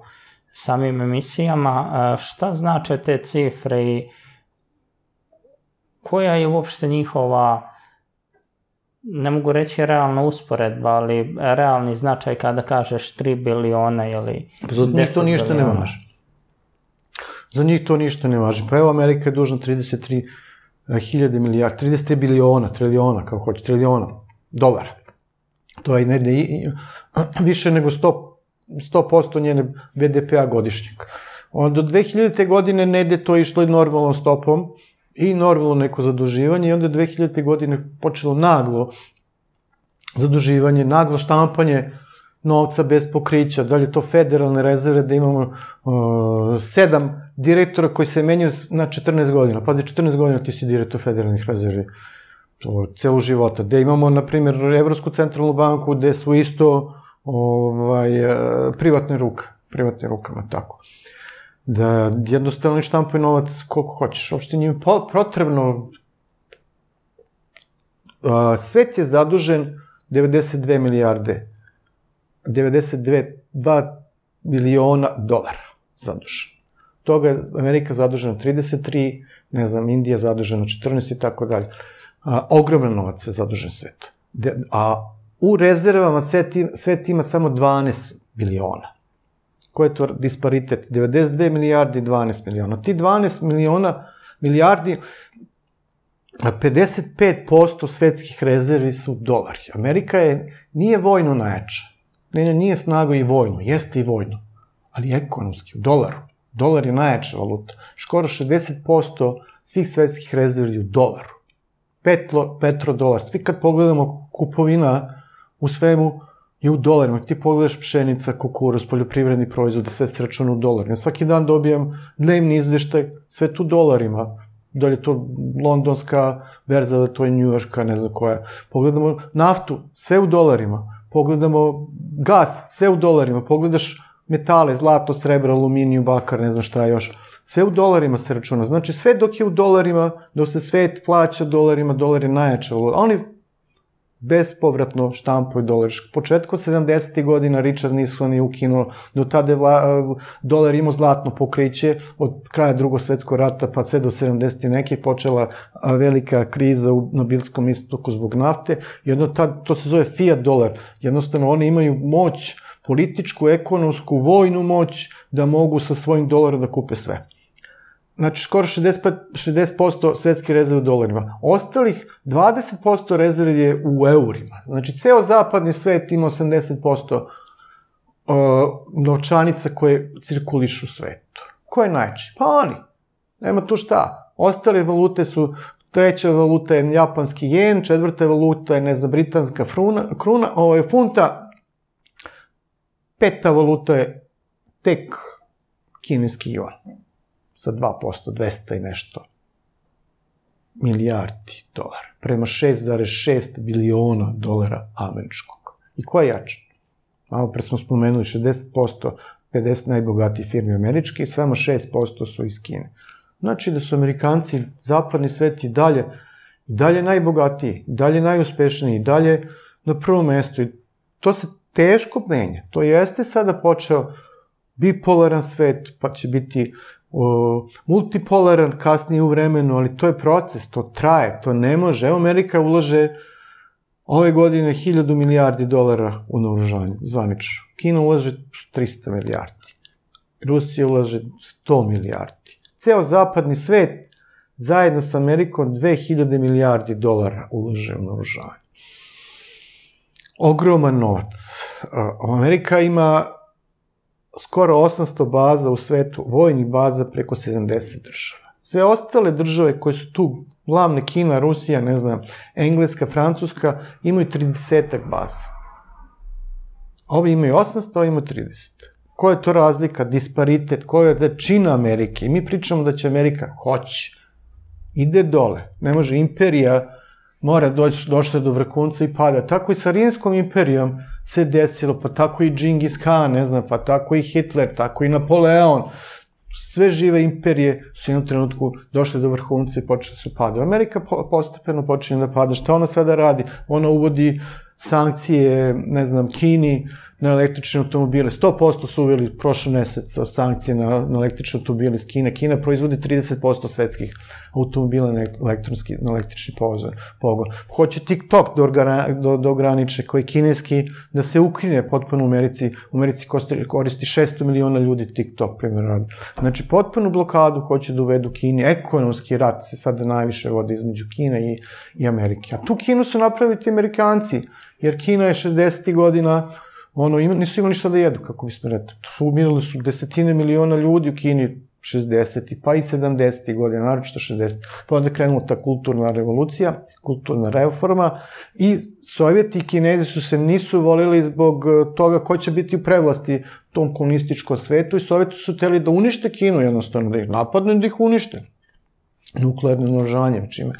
Speaker 1: samim emisijama, šta znače te cifre i koja je uopšte njihova ne mogu reći realna usporedba, ali realni značaj kada kažeš 3 biliona ili
Speaker 2: Za njih to ništa biliona. ne važi. Za njih to ništa ne važi. Pa evo Amerika je dužna 33 hiljade milijarda, 33 biliona, triliona, kako hoće, triliona dolara. To je negde više nego 100, 100% njene BDP-a godišnjeg. Onda do 2000. godine negde to išlo i normalnom stopom i normalno neko zaduživanje i onda 2000. godine počelo naglo zaduživanje, naglo štampanje novca bez pokrića, da li to federalne rezerve, da imamo uh, sedam direktora koji se menjaju na 14 godina. Pazi, 14 godina ti si direktor federalnih rezervi celu života. Gde imamo, na primjer, Evropsku centralnu banku, gde su isto ovaj, privatne ruke, privatne rukama, tako. Da jednostavno štampaju novac koliko hoćeš. Uopšte njim potrebno svet je zadužen 92 milijarde 92 2 miliona dolara zadužen. Toga je Amerika zadužena 33, ne znam, Indija zadužena 14 i tako dalje. A, ogroman novac je zadužen svetu. A u rezervama svet, ima samo 12 biliona. Ko je to disparitet? 92 milijardi i 12 miliona. Ti 12 miliona, milijardi, 55% svetskih rezervi su dolari. Amerika je, nije vojno najjača. Ne, nije snago i vojno, jeste i vojno, ali ekonomski, u dolaru. Dolar je najjača valuta. Skoro 60% svih svetskih rezervi u dolaru. Petlo, petrodolar. Svi kad pogledamo kupovina u svemu je u dolarima. Ti pogledaš pšenica, kukuruz, poljoprivredni proizvod, sve se računa u dolarima. Svaki dan dobijam dnevni izveštaj, sve tu dolarima. Da li je to londonska berza, da to je njujorka, ne znam koja. Pogledamo naftu, sve u dolarima pogledamo gas, sve u dolarima, pogledaš metale, zlato, srebro, aluminiju, bakar, ne znam šta još, sve u dolarima se računa. Znači sve dok je u dolarima, dok se svet plaća dolarima, dolar je najjača. Oni bespovratno štampuju dolar. Početko 70. godina Richard Nixon je ukinuo, do tada je vla, dolar imao zlatno pokriće od kraja drugog svetskog rata pa sve do 70. neke počela velika kriza u, na Bilskom istoku zbog nafte i onda tad, to se zove fiat dolar. Jednostavno oni imaju moć političku, ekonomsku, vojnu moć da mogu sa svojim dolarom da kupe sve znači skoro 60%, 60% svetske rezerve u dolarima. Ostalih 20% rezerve je u eurima. Znači, ceo zapadni svet ima 80% uh, novčanica koje cirkulišu u svetu. Ko je najči? Pa oni. Nema tu šta. Ostale valute su, treća valuta je japanski jen, četvrta valuta je, ne znam, britanska fruna, kruna, ovo je funta, peta valuta je tek kineski juan sa 2%, 200 i nešto milijardi dolara, prema 6,6 biliona dolara američkog. I ko je jačan? Malo pre smo spomenuli 60%, 50 najbogatijih firmi američki, samo 6% su iz Kine. Znači da su Amerikanci, zapadni svet i dalje, i dalje najbogatiji, dalje najuspešniji, dalje na prvom mestu. I to se teško menja. To jeste sada počeo bipolaran svet, pa će biti o, multipolaran kasnije u vremenu, ali to je proces, to traje, to ne može. Evo Amerika ulaže ove godine 1000 milijardi dolara u naoružanje, zvanično. Kina ulaže 300 milijardi. Rusija ulaže 100 milijardi. Ceo zapadni svet zajedno sa Amerikom 2000 milijardi dolara ulaže u naoružanje. Ogroman novac. Amerika ima skoro 800 baza u svetu, vojnih baza preko 70 država. Sve ostale države koje su tu, glavne Kina, Rusija, ne znam, Engleska, Francuska, imaju 30 baza. Ovi imaju 800, ovi imaju 30. Koja je to razlika, disparitet, koja je čina Amerike? I mi pričamo da će Amerika, hoće, ide dole. Ne može imperija, mora doći, došla do vrhunca i pada. Tako i sa Rimskom imperijom se desilo, pa tako i Džingis Khan, ne znam, pa tako i Hitler, tako i Napoleon. Sve žive imperije su jednom trenutku došle do vrhunca i počele su pada. Amerika postepeno počinje da pada. Šta ona sada radi? Ona uvodi sankcije, ne znam, Kini, na električne automobile. 100% su uveli prošle mesec sankcije na, na električne automobile iz Kine. Kina proizvodi 30% svetskih automobila na, elektronski, na električni pogon. Hoće TikTok da, organa, da, da ograniče, koji kineski, da se ukrine potpuno u Americi. U Americi koristi 600 miliona ljudi TikTok, primjer Znači, potpunu blokadu hoće da uvedu Kini. Ekonomski rat se sada najviše vodi između Kine i, i Amerike. A tu Kinu su napravili ti Amerikanci, jer Kina je 60. godina ono, ima, nisu imali šta da jedu, kako bismo rekli. Umirali su desetine miliona ljudi u Kini, 60. pa i 70. godina, naročito 60. Pa onda krenula ta kulturna revolucija, kulturna reforma i Sovjeti i Kinezi su se nisu volili zbog e, toga ko će biti u prevlasti tom komunističkom svetu i Sovjeti su teli da unište Kinu jednostavno, da ih napadnu i da ih unište. Nuklearne naoružanje, čime.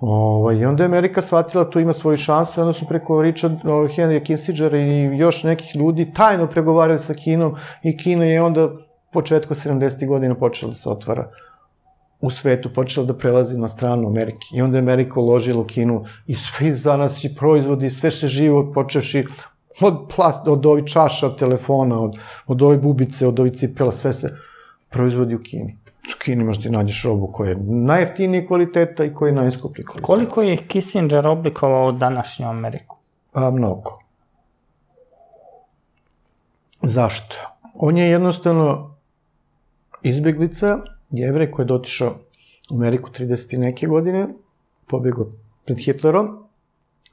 Speaker 2: Ovaj, I onda je Amerika shvatila tu ima svoju šansu onda su preko Richard, Henry Kissinger i još nekih ljudi tajno pregovarali sa Kinom i Kina je onda početko 70. godina počela da se otvara u svetu, počela da prelazi na stranu Amerike. I onda je Amerika uložila u Kinu i svi za nas i proizvodi, sve se živo, počeši od plast, od ovih čaša, od telefona, od, od ove bubice, od ovih cipela, sve se proizvodi u Kini u Kini možda ti nađeš robu koja je najjeftinije kvaliteta i koja je najskuplji kvaliteta.
Speaker 1: Koliko je Kissinger oblikovao današnju Ameriku?
Speaker 2: Pa mnogo. Zašto? On je jednostavno izbjeglica, jevrej koji je dotišao u Ameriku 30. neke godine, pobjegao pred Hitlerom,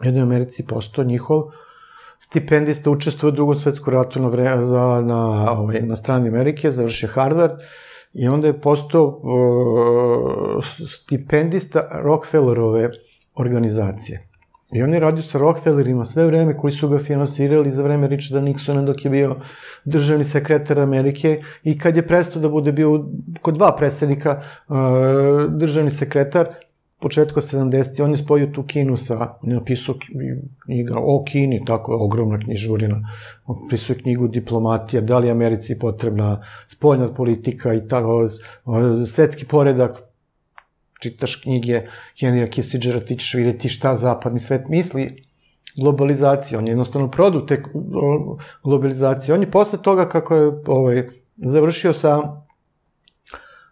Speaker 2: jednoj Americi postao njihov stipendista, učestvuje u drugom svetskom ratu na, vre, za, na, ovaj, na strani Amerike, završio Harvard, I onda je postao stipendista Rockefellerove organizacije. I on je radio sa Rockefellerima sve vreme koji su ga finansirali za vreme Richarda Nixona dok je bio državni sekretar Amerike i kad je prestao da bude bio kod dva predsednika uh, državni sekretar, početko 70. on je spojio tu Kinu sa, on je napisao knjiga o Kini, tako je ogromna knjižurina, napisao knjigu Diplomatija, da li Americi potrebna spoljna politika i tako, svetski poredak, čitaš knjige Henrya Kissingera, ti ćeš videti šta zapadni svet misli globalizacija, on je jednostavno produ te globalizacije. On je posle toga kako je ovaj, završio sa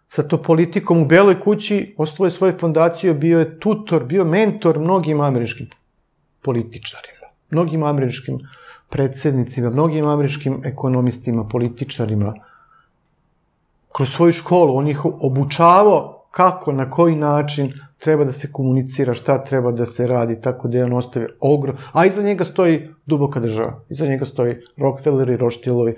Speaker 2: sa to politikom u Beloj kući, je svoju fondaciju, bio je tutor, bio mentor mnogim američkim političarima, mnogim američkim predsednicima, mnogim američkim ekonomistima, političarima. Kroz svoju školu on ih obučavao kako, na koji način treba da se komunicira, šta treba da se radi, tako da je on ostavio ogrom... A iza njega stoji duboka država. Iza njega stoji Rockefeller i Rothschildovi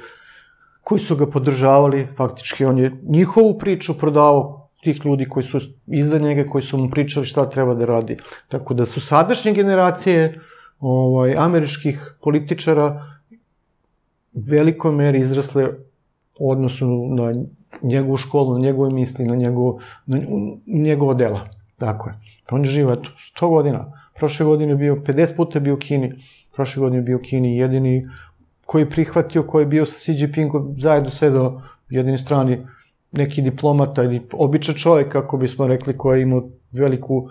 Speaker 2: koji su ga podržavali, faktički on je njihovu priču prodavao tih ljudi koji su iza njega, koji su mu pričali šta treba da radi. Tako da su sadašnje generacije ovaj, američkih političara velikoj meri izrasle u odnosu na njegovu školu, na njegove misli, na, njegovo, na njegovo dela. Tako je. On je živo, eto, 100 godina. Prošle godine je bio, 50 puta je bio u Kini. Prošle godine je bio u Kini jedini koji je prihvatio, koji je bio sa Xi Jinpingom, zajedno sedao jedini strani neki diplomata ili običan čovjek, kako bismo rekli, koji je imao veliku,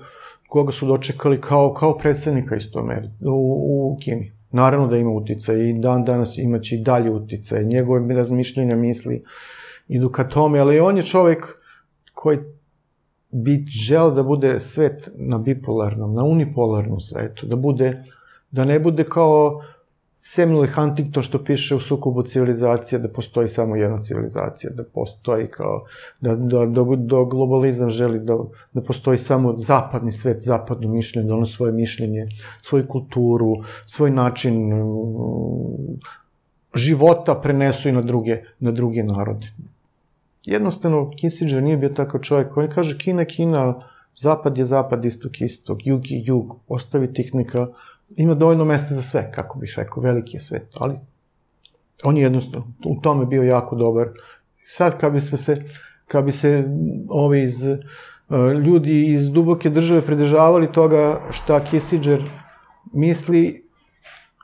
Speaker 2: koga su dočekali kao, kao predsednika isto u, u Kini. Naravno da ima utica i dan danas imaće i dalje utica i njegove razmišljenja, misli idu ka tome, ali on je čovjek koji bi želeo da bude svet na bipolarnom, na unipolarnom svetu, da bude, da ne bude kao Samuel Huntington što piše u sukobu civilizacije da postoji samo jedna civilizacija, da postoji kao, da, da, da, da globalizam želi da, da postoji samo zapadni svet, zapadno mišljenje, da ono svoje mišljenje, svoju kulturu, svoj način mm, života prenesu i na druge, na druge narode. Jednostavno, Kissinger nije bio takav čovjek, on kaže Kina, Kina, zapad je zapad, istok, istok, jug je jug, ostavi tih neka ima dovoljno mesta za sve, kako bih rekao, veliki je svet, ali on je jednostavno u tome bio jako dobar. Sad, kad bi se, kad bi se ovi iz, e, ljudi iz duboke države pridržavali toga šta Kissinger misli,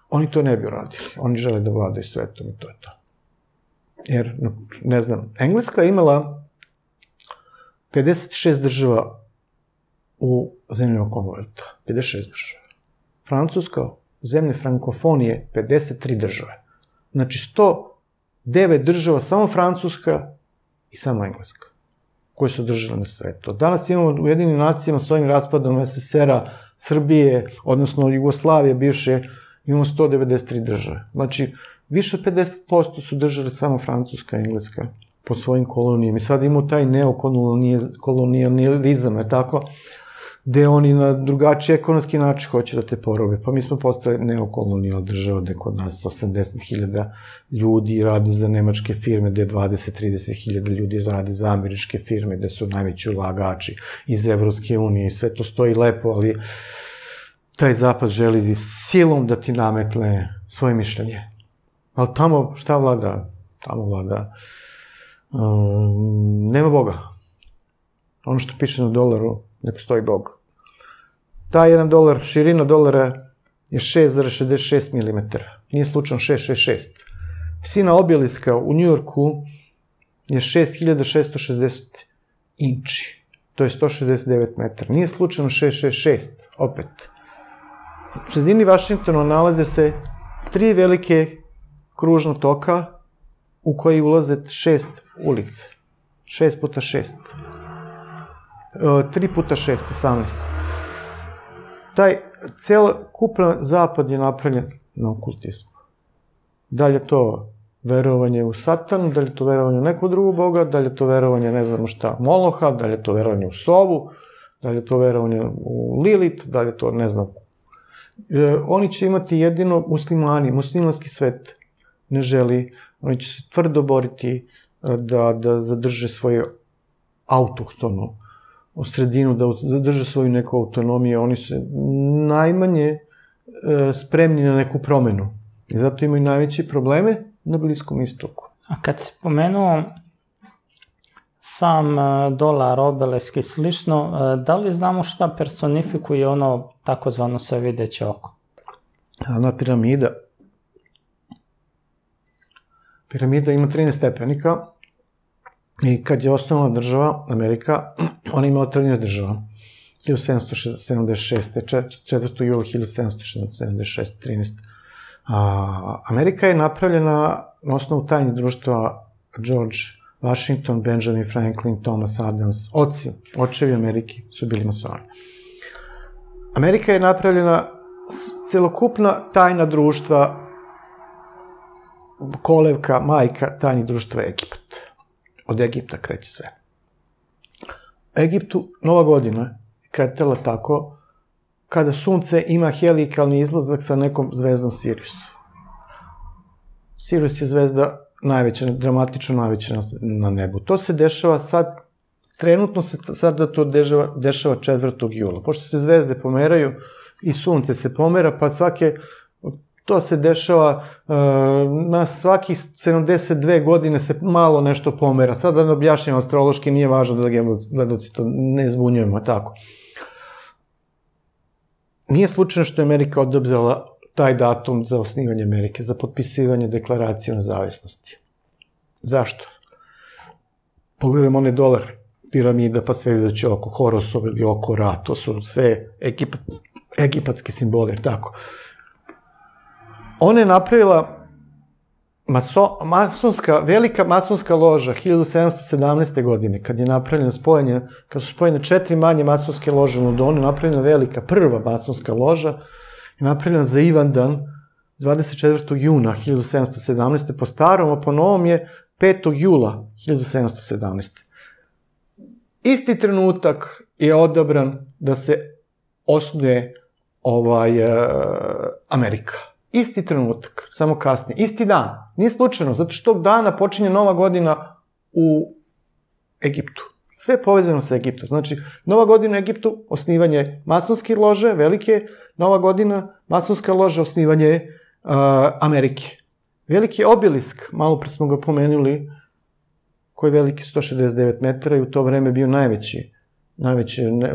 Speaker 2: oni to ne bi uradili. Oni žele da vladaju svetom i to je to. Jer, ne znam, Engleska je imala 56 država u zemljama Commonwealtha. 56 država. Francuska, zemlje frankofonije, 53 države. Znači 109 država, samo Francuska i samo Engleska, koje su držale na svetu. Danas imamo u jedinim nacijama s ovim raspadom SSR-a, Srbije, odnosno Jugoslavije, bivše, imamo 193 države. Znači, više od 50% su držale samo Francuska i Engleska po svojim kolonijama. I sad imamo taj neokolonijalizam, je tako? Gde oni na drugačiji ekonomski način hoće da te porobe. Pa mi smo postali neokolonijal država, gde kod nas 80.000 ljudi radi za nemačke firme, gde 20-30.000 ljudi radi za američke firme, gde su najveći ulagači iz Evropske unije i sve to stoji lepo, ali taj zapad želi silom da ti nametne svoje mišljenje. Ali tamo šta vlada? Tamo vlada um, nema Boga. Ono što piše na dolaru, ne postoji Bog. Ta jedan dolar, širina dolara je 6,66 mm. Nije slučajno 666. Visina objeliska u Njujorku je 6660 inči. To je 169 metara. Nije slučajno 666, opet. U sredini Vašingtona nalaze se tri velike kružna toka u koji ulaze šest ulice. 6 puta 6. 3 puta 6, 18. Taj kupan zapad je napravljen na okultizmu. Da li je to verovanje u satanu, da li je to verovanje u nekog drugog boga, da li je to verovanje, ne znamo šta, Moloha, da li je to verovanje u Sovu, da li je to verovanje u Lilit, da li je to, ne znam. E, oni će imati jedino muslimani, muslimanski svet ne želi, oni će se tvrdo boriti e, da, da zadrže svoje autohtono u sredinu, da zadrže svoju neku autonomiju, oni su najmanje e, spremni na neku promenu. I zato imaju najveće probleme na Bliskom istoku.
Speaker 1: A kad si pomenuo sam e, dolar, obelesk i slično, e, da li znamo šta personifikuje ono takozvano sve videće oko?
Speaker 2: Ona piramida. Piramida ima 13 stepenika, I kad je osnovna država, Amerika, ona imala 13 država. 1776. 4. jula 1776. 13. A, Amerika je napravljena na osnovu tajnih društva George Washington, Benjamin Franklin, Thomas Adams, oci, očevi Amerike su bili masoni. Amerika je napravljena celokupna tajna društva kolevka, majka tajnih društva Egipat. Od Egipta kreće sve. Egiptu Nova godina je kretala tako kada sunce ima helikalni izlazak sa nekom zvezdom Sirius. Sirius je zvezda najveća, dramatično najveća na nebu. To se dešava sad, trenutno se sad da to dešava, dešava 4. jula. Pošto se zvezde pomeraju i sunce se pomera, pa svake To se dešava uh, na svakih 72 godine se malo nešto pomera. Sada da objašnjam astrološki, nije važno da gledoci to ne zbunjujemo, tako. Nije slučajno što je Amerika odobrala taj datum za osnivanje Amerike, za potpisivanje deklaracije o nezavisnosti. Zašto? Pogledajmo one dolar, piramida, pa sve videće oko Horosov ili oko Ra, to su sve egipat, egipatski simboli, tako. Ona je napravila maso, masonska, velika masonska loža 1717. godine, kad je napravljena spojenje, kad su spojene četiri manje masonske lože u Londonu, napravljena velika, prva masonska loža, je napravljena za Ivandan 24. juna 1717. po starom, a po novom je 5. jula 1717. Isti trenutak je odabran da se osnuje ovaj, uh, Amerika. Isti trenutak, samo kasnije. Isti dan. Nije slučajno, zato što tog dana počinje nova godina u Egiptu. Sve je povezano sa Egiptom. Znači, nova godina u Egiptu, osnivanje masonske lože, velike, nova godina, masonska loža, osnivanje uh, Amerike. Veliki obelisk, malo pre smo ga pomenuli, koji je veliki 169 metara i u to vreme bio najveći, najveći ne,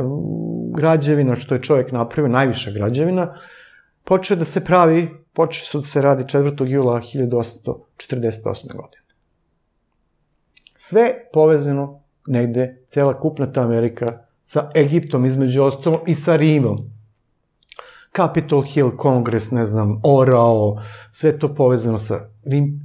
Speaker 2: građevina što je čovjek napravio, najviša građevina, počeo da se pravi, počeo su da se radi 4. jula 1848. godine. Sve povezano negde, cela kupna ta Amerika sa Egiptom između ostalom i sa Rimom. Capitol Hill, Kongres, ne znam, Orao, sve to povezano sa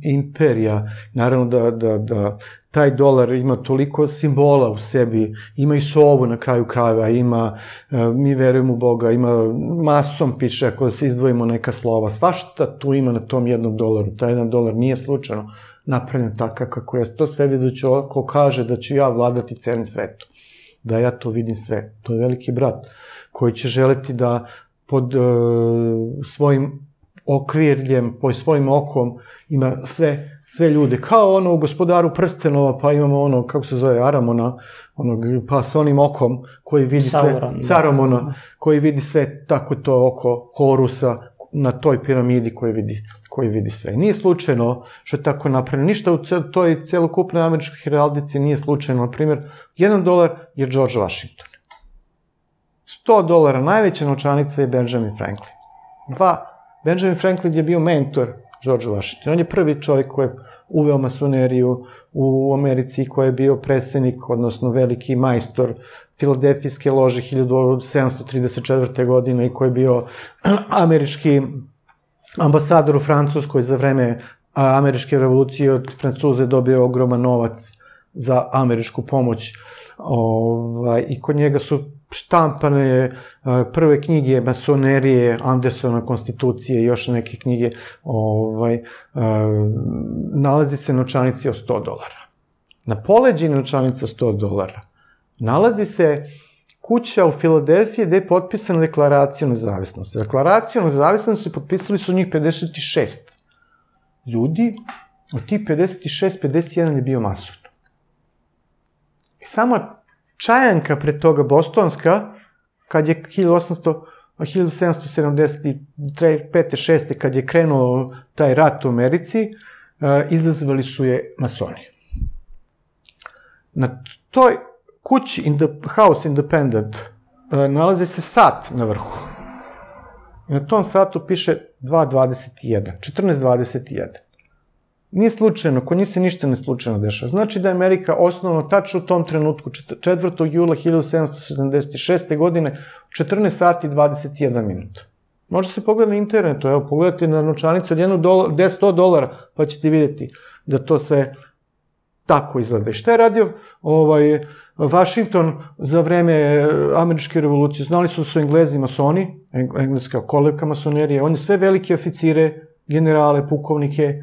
Speaker 2: imperija. Naravno da, da, da taj dolar ima toliko simbola u sebi, ima i sovu na kraju krajeva, ima, e, mi verujemo u Boga, ima masom piše ako se izdvojimo neka slova, svašta tu ima na tom jednom dolaru, taj jedan dolar nije slučajno napravljen takav kako je, to sve vidući ko kaže da ću ja vladati celim svetom, da ja to vidim sve, to je veliki brat koji će želeti da pod uh, svojim okvirljem, pod svojim okom ima sve sve ljude, kao ono u gospodaru prstenova, pa imamo ono, kako se zove, Aramona, onog, pa sa onim okom koji vidi Sauron, sve, da. Saramona, koji vidi sve, tako to oko Horusa, na toj piramidi koji vidi, koji vidi sve. Nije slučajno što je tako napravljeno. Ništa u toj celokupnoj američkoj heraldici nije slučajno. Na primjer, 1 dolar je George Washington. 100 dolara najveća novčanica je Benjamin Franklin. Dva, Benjamin Franklin je bio mentor George Washington. On je prvi čovjek koji je uveo masoneriju u Americi, koji je bio presenik, odnosno veliki majstor Filadelfijske lože 1734. godine i koji je bio američki ambasador u Francuskoj za vreme američke revolucije od Francuze dobio ogroman novac za američku pomoć. Ovaj, I kod njega su štampane prve knjige masonerije, Andersona konstitucije i još neke knjige, ovaj, nalazi se novčanici od 100 dolara. Na poleđini novčanica 100 dolara nalazi se kuća u Filadelfiji gde je potpisana deklaracija o nezavisnosti. Deklaraciju o nezavisnosti potpisali su njih 56 ljudi, od tih 56, 51 je bio mason. I samo Čajanka pre toga Bostonska, kad je 1800, 1775. 6. kad je krenuo taj rat u Americi, uh, izazvali su je masoni. Na toj kući, in the House Independent, uh, nalazi se sat na vrhu. Na tom satu piše 2.21, 14.21. Nije slučajno, kod njih se ništa ne slučajno dešava. Znači da je Amerika osnovno tačno u tom trenutku, 4. jula 1776. godine, 14 sati 21 minuta. Može se pogledati na internetu, evo, pogledajte na novčanicu od 1 dolar, 100 dolara, pa ćete vidjeti da to sve tako izgleda. I šta je radio ovaj, Washington za vreme američke revolucije? Znali su da su englezi masoni, engleska kolevka masonerije, oni sve velike oficire, generale, pukovnike,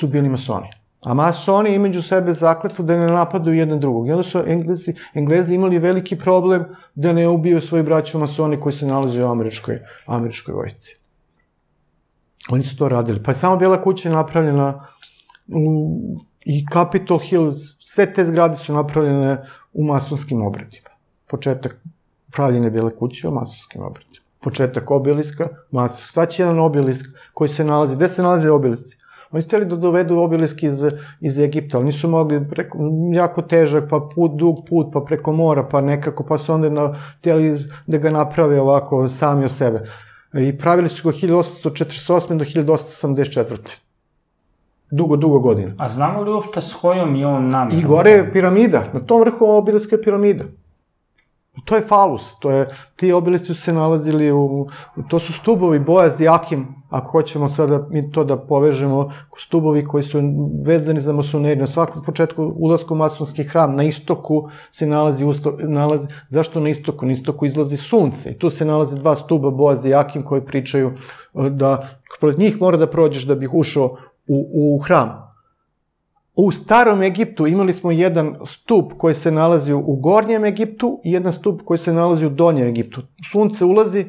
Speaker 2: su bili masoni. A masoni imaju među sebe zakletu da ne napadaju jedan drugog. I onda su Englezi, Englezi imali veliki problem da ne ubiju svoji braću masoni koji se nalaze u američkoj, američkoj vojsci. Oni su to radili. Pa je samo Bela kuća napravljena u, i Capitol Hill, sve te zgrade su napravljene u masonskim obredima. Početak pravljene Bele kuće u masonskim obredima. Početak obeliska, masonski. Sad će jedan obelisk koji se nalazi, gde se nalaze obelisci? Oni su hteli da dovedu obelisk iz, iz Egipta, ali nisu mogli, preko, jako težak, pa put, dug put, pa preko mora, pa nekako, pa su onda na, hteli da ga naprave ovako sami o sebe. I pravili su ga 1848. do 1884. Dugo, dugo godina.
Speaker 1: A znamo li uopšte s kojom je on namjerom?
Speaker 2: I gore je piramida, na tom vrhu obeliska je piramida. To je falus, to je, ti obelisci su se nalazili u, to su stubovi Boaz Jakim, ako hoćemo sada mi to da povežemo, stubovi koji su vezani za masoneriju. Na svakom početku ulazku u masonski hram, na istoku se nalazi, usto, nalazi, zašto na istoku? Na istoku izlazi sunce i tu se nalaze dva stuba Boaz Jakim koji pričaju e, da Pored njih mora da prođeš da bih ušao u, u hram. U starom Egiptu imali smo jedan stup koji se nalazi u gornjem Egiptu i jedan stup koji se nalazi u donjem Egiptu. Sunce ulazi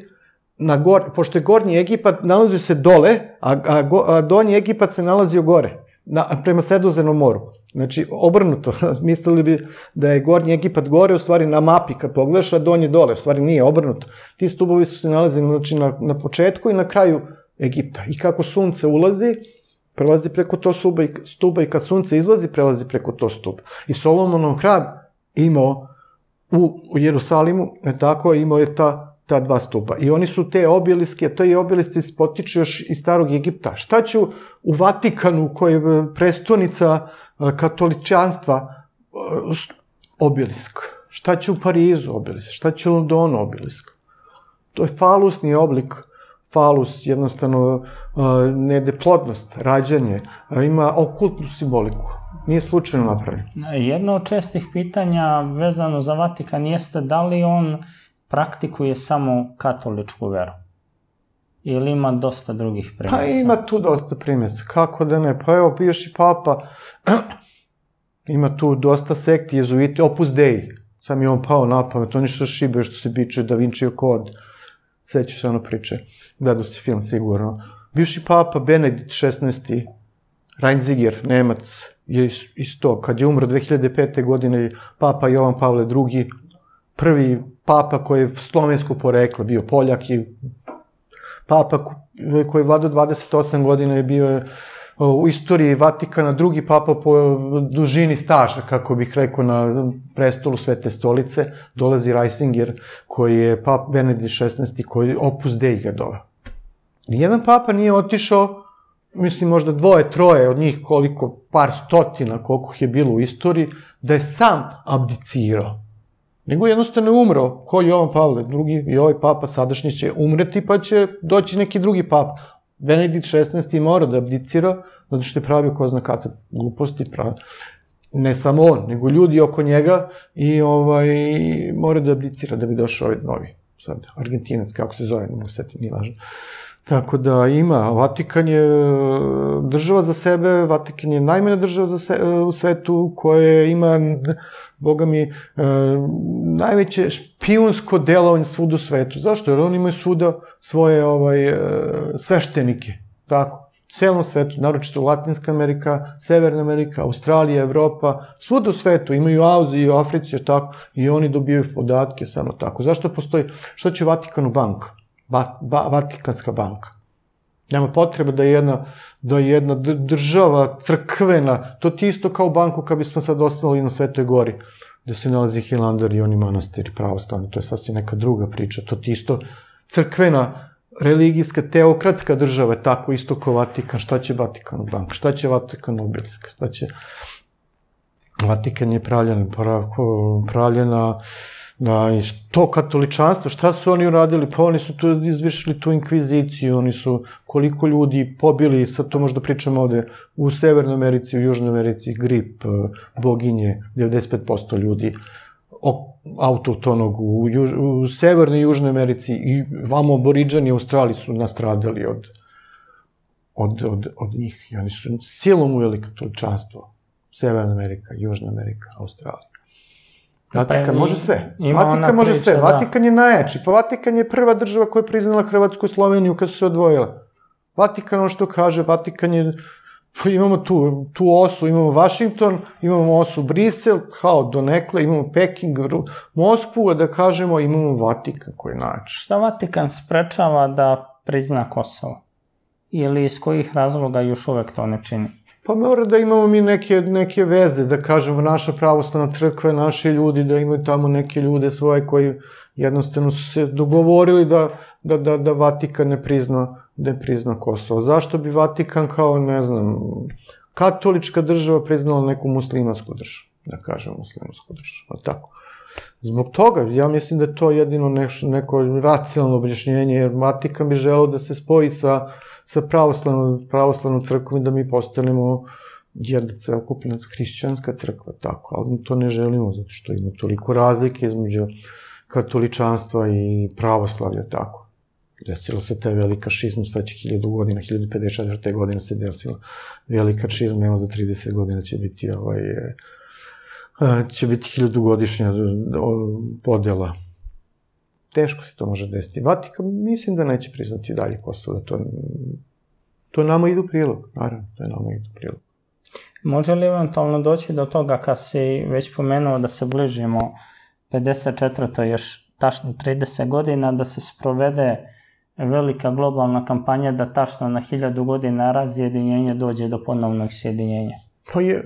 Speaker 2: na gor, pošto je gornji Egipat nalazi se dole, a, a, a donji Egipat se nalazi u gore, na, prema Sredozemnom moru. Znači, obrnuto, mislili bi da je gornji Egipat gore, u stvari na mapi kad pogledaš, a donji dole, u stvari nije, obrnuto. Ti stubovi su se nalazili znači, na, na početku i na kraju Egipta. I kako sunce ulazi, prelazi preko to stuba i, stuba i kad sunce izlazi, prelazi preko to stuba. I Solomonov hrad imao u, u Jerusalimu, je tako, imao je ta, ta dva stupa. I oni su te obiliske, to je obilisci spotiču još iz starog Egipta. Šta ću u Vatikanu, koji je prestonica katoličanstva, obelisk? Šta će u Parizu obelisk? Šta će u Londonu obelisk? To je falusni oblik falus, jednostavno nedeplodnost, rađanje, ima okultnu simboliku. Nije slučajno napravljeno.
Speaker 1: Jedno od čestih pitanja vezano za Vatikan jeste da li on praktikuje samo katoličku veru? Ili ima dosta drugih primesa?
Speaker 2: Pa ima tu dosta primesa, kako da ne. Pa evo, bivši papa, ima tu dosta sekti, jezuiti, opus dei. Sam je on pao na pamet, oni što šibe što se biče Da Vinci kod sećaš se ono priče, gledao si film sigurno. Bivši papa Benedikt XVI. Reinziger, Nemac, je isto, kad je umro 2005. godine, papa Jovan Pavle II. Prvi papa koji je slovensko porekla, bio Poljak i papa koji je vladao 28 godina je bio u istoriji Vatikana drugi papa po dužini staža, kako bih rekao, na prestolu Svete stolice, dolazi Reisinger, koji je pap Benedikt XVI, koji opus Dei ga doveo. Nijedan papa nije otišao, mislim možda dvoje, troje od njih, koliko, par stotina, koliko je bilo u istoriji, da je sam abdicirao. Nego jednostavno je umro, ko Jovan Pavle drugi i ovaj papa sadašnji će umreti, pa će doći neki drugi papa. Benedikt XVI mora da abdicira, zato što je pravio ko zna kakve gluposti, pravi. Ne samo on, nego ljudi oko njega i ovaj, mora da abdicira da bi došao ovaj novi, sad, Argentinac, kako se zove, ne mogu setiti, nije važno. Tako da ima, Vatikan je država za sebe, Vatikan je najmena država za se, u svetu koja ima, boga mi, e, najveće špijunsko delovanje svud u svetu. Zašto? Jer oni imaju svuda svoje ovaj, e, sveštenike, tako celom svetu, naročito Latinska Amerika, Severna Amerika, Australija, Evropa, svuda u svetu, imaju Aziju, Africi, tako, i oni dobijaju podatke samo tako. Zašto postoji, što će Vatikanu banka? Va, va, Vatikanska banka. Nema potreba da je jedna, da je jedna država crkvena, to ti isto kao banku kad bismo sad ostavili na Svetoj gori, gde se nalazi Hilandar i oni manastiri pravostavni, to je sasvim neka druga priča, to ti isto crkvena religijska, teokratska država je tako isto kao Vatikan. Šta će Vatikan banka? Šta će Vatikan obiliska? Šta će... Vatikan je pravljen, pravljena na to katoličanstvo, šta su oni uradili? Pa oni su tu izvršili tu inkviziciju, oni su koliko ljudi pobili, sad to možda pričamo ovde, u Severnoj Americi, u Južnoj Americi, grip, boginje, 95% ljudi autotonog u, juž, u Severnoj i Južnoj Americi i vamo aboriđani Australiji su nastradali od, od, od, od njih. I oni su silom uveli katoličanstvo. Severna Amerika, Južna Amerika, Australija. Vatikan pa, može sve. Ima Vatikan može priča, sve. Da. Vatikan je najjači. Pa Vatikan je prva država koja je priznala Hrvatsku i Sloveniju kad su se odvojile. Vatikan, ono što kaže, Vatikan je imamo tu, tu osu, imamo Washington, imamo osu Brisel, kao donekle, imamo Peking, Moskvu, a da kažemo imamo Vatikan koji je najče.
Speaker 1: Šta Vatikan sprečava da prizna Kosovo? Ili iz kojih razloga još uvek to ne čini?
Speaker 2: Pa mora da imamo mi neke, neke veze, da kažemo, naša pravoslavna crkva, naši ljudi, da imaju tamo neke ljude svoje koji jednostavno su se dogovorili da, da, da, da Vatikan ne prizna da je prizna Kosovo. Zašto bi Vatikan kao, ne znam, katolička država priznala neku muslimansku državu, da kažem muslimansku državu, tako. Zbog toga, ja mislim da je to jedino neš, neko racionalno objašnjenje, jer Vatikan bi želeo da se spoji sa, sa pravoslavnom, pravoslavnom crkvom da mi postanemo jedna celokupna hrišćanska crkva, tako, ali mi to ne želimo, zato što ima toliko razlike između katoličanstva i pravoslavlja, tako. desila se ta velika šizma, sad će 1000 godina, 1054. godine se desila velika šizma, evo za 30 godina će biti ovaj, e, će biti hiljadugodišnja podela. Teško se to može desiti. Vatikan mislim da neće priznati dalje Kosovo, da to, to nama ide u prilog, naravno, to je nama ide u prilog.
Speaker 1: Može li eventualno doći do toga kad si već pomenuo da se bližimo 54. još tačno 30 godina, da se sprovede velika globalna kampanja da tačno na hiljadu godina razjedinjenja dođe do ponovnog sjedinjenja?
Speaker 2: Pa je,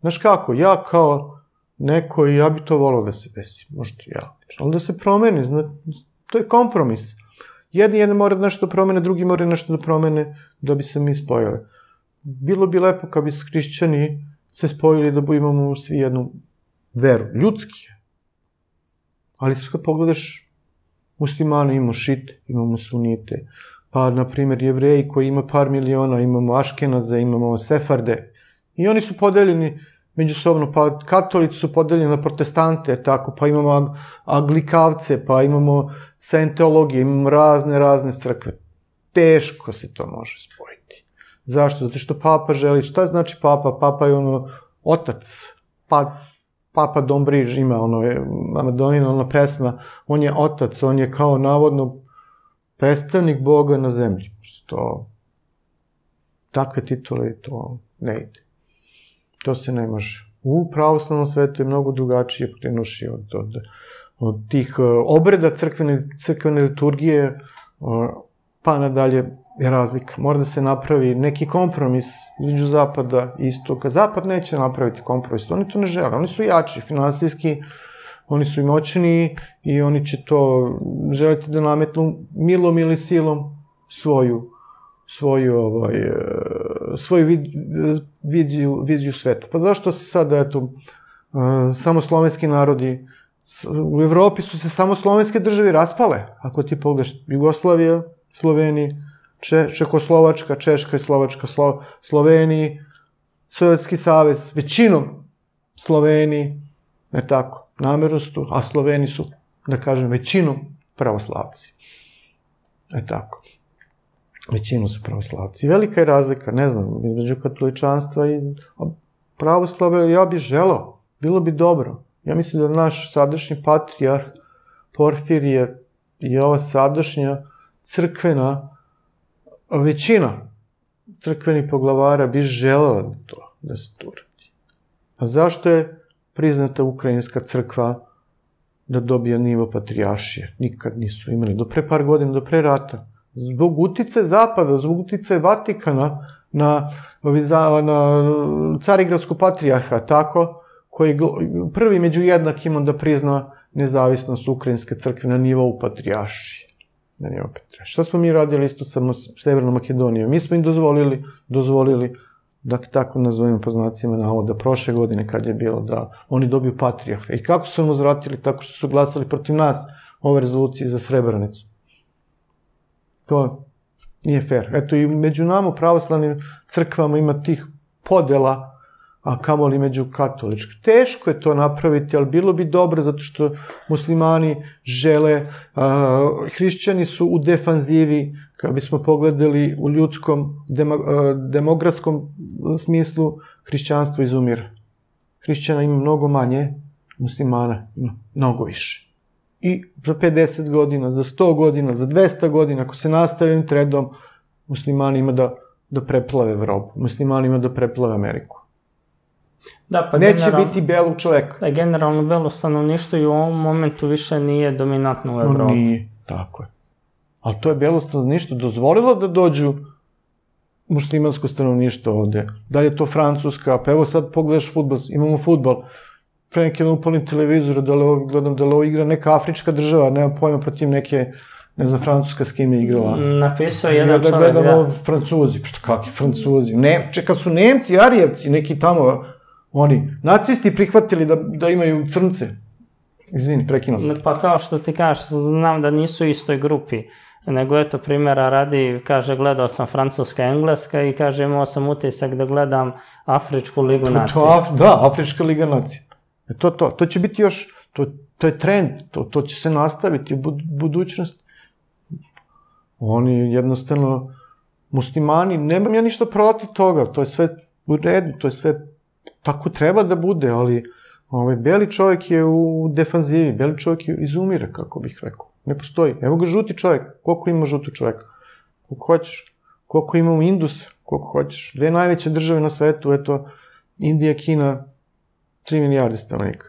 Speaker 2: znaš kako, ja kao neko, ja bi to volao da se desi, možda ja, ali da se promeni, zna, to je kompromis. Jedni jedan mora nešto da promene, drugi mora nešto da promene da bi se mi spojili. Bilo bi lepo kad bi hrišćani se spojili da imamo svi jednu veru, ljudski. Ali kad pogledaš muslimane, imamo šit, imamo sunite, pa, na primjer, jevreji koji ima par miliona, imamo aškenaze, imamo sefarde, i oni su podeljeni međusobno, pa katolici su podeljeni na protestante, tako, pa imamo aglikavce, pa imamo scientologije, imamo razne, razne crkve. Teško se to može spojiti. Zašto? Zato što papa želi, šta znači papa? Papa je ono, otac, pa, papa Dombriž ima ono, Madonina, ona pesma, on je otac, on je kao navodno predstavnik Boga na zemlji. To, takve titule, to ne ide. To se ne može. U pravoslavnom svetu je mnogo drugačije krenuši od, od, od tih e, obreda crkvene, crkvene liturgije, e, pa nadalje je razlika. Mora da se napravi neki kompromis između Zapada i Istoka. Zapad neće napraviti kompromis, oni to ne žele. Oni su jači finansijski, oni su i moćni i oni će to želiti da nametnu milom ili silom svoju svoju, ovaj, e, svoju vid, viziju, viziju sveta. Pa zašto se sada, eto, e, samo slovenski narodi, u Evropi su se samo slovenske države raspale. Ako ti pogledaš Jugoslavija, Sloveniji, Če, Čekoslovačka, Češka i Slovačka, Slo, Sloveniji, Sovjetski savez, većinom Sloveniji, ne tako, namerostu, a Sloveni su, da kažem, većinom pravoslavci. E tako većinu su pravoslavci. Velika je razlika, ne znam, između katoličanstva i pravoslave, ja bih želao, bilo bi dobro. Ja mislim da naš sadašnji patrijarh Porfirije i ova sadašnja crkvena većina crkvenih poglavara bi želela da to, da se to uradi. A zašto je priznata ukrajinska crkva da dobije nivo patrijašije? Nikad nisu imali. Do pre par godina, do pre rata zbog utice Zapada, zbog utice Vatikana na, na carigradsku patrijarha, tako, koji prvi među jednakima da prizna nezavisnost Ukrajinske crkve na nivou patrijaši. Na nivou patrijaši. Šta smo mi radili isto sa Severnom Makedonijom? Mi smo im dozvolili, dozvolili da tako nazovem po znacima navoda, prošle godine kad je bilo da oni dobiju patrijarha. I kako su nam uzvratili? Tako što su glasali protiv nas ove rezolucije za Srebrenicu. To nije fair. Eto i među nama pravoslavnim crkvama ima tih podela, a kamoli među katoličkim. Teško je to napraviti, ali bilo bi dobro zato što muslimani žele, a, hrišćani su u defanzivi, kad bismo pogledali u ljudskom, demografskom smislu, hrišćanstvo izumira. Hrišćana ima mnogo manje, muslimana ima mnogo više i za 50 godina, za 100 godina, za 200 godina, ako se nastavim tredom, muslimani ima da, da preplave Evropu, muslimani ima da preplave Ameriku. Da, pa Neće general, biti belog čoveka.
Speaker 1: Da, generalno belo stanovništvo i u ovom momentu više nije dominantno u Evropi. No,
Speaker 2: nije, tako je. Ali to je belo stanovništvo dozvolilo da dođu muslimansko stanovništvo ovde. Da li je to Francuska, pa evo sad pogledaš futbol, imamo futbol, pre neki dan upalim televizor, da li ovo, gledam da li ovo igra neka afrička država, nema pojma protiv neke, ne znam, Francuska s kim je igrala.
Speaker 1: Napisao jedan
Speaker 2: da čovjek, da. ovo, Francuzi, što kakvi Francuzi, ne, čeka su Nemci, Arijevci, neki tamo, oni, nacisti prihvatili da, da imaju crnce. Izvini, prekinuo sam.
Speaker 1: Pa kao što ti kažeš, znam da nisu u istoj grupi, nego eto primjera radi, kaže gledao sam Francuska Engleska i kaže imao sam utisak da gledam Afričku ligu nacije.
Speaker 2: Da, Afrička liga nacije. E to, to, to će biti još, to, to je trend, to, to će se nastaviti u budućnosti. Oni jednostavno, muslimani, nemam ja ništa protiv toga, to je sve u redu, to je sve tako treba da bude, ali ovaj, beli čovjek je u defanzivi, beli čovjek je izumire, kako bih rekao. Ne postoji. Evo ga žuti čovjek. Koliko ima žutu čovjeka? Koliko hoćeš? Koliko ima u Indus? Koliko hoćeš? Dve najveće države na svetu, eto, Indija, Kina, 3 milijarde stanovnika.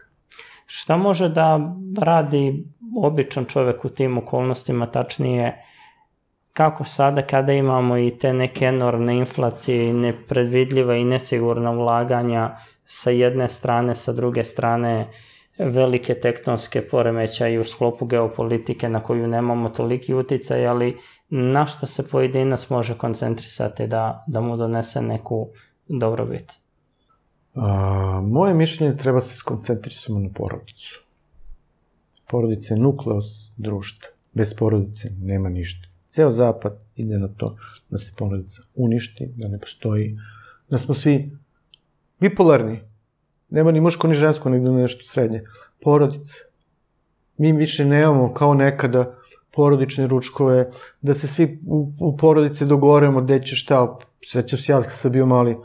Speaker 1: Šta može da radi običan čovek u tim okolnostima, tačnije kako sada kada imamo i te neke enormne inflacije i nepredvidljiva i nesigurna ulaganja sa jedne strane, sa druge strane velike tektonske poremećaje u sklopu geopolitike na koju nemamo toliki uticaj, ali na šta se pojedinac može koncentrisati da, da mu donese neku dobrobit?
Speaker 2: Moje mišljenje treba se skoncentrisamo na porodicu. Porodica je nukleus društva. Bez porodice nema ništa. Ceo zapad ide na to da se porodica uništi, da ne postoji, da smo svi bipolarni. Nema ni muško ni žensko, nego nešto srednje. Porodica. Mi više nemamo kao nekada porodične ručkove, da se svi u, u dogovorimo gde će šta, svećam se ja kad sam bio mali,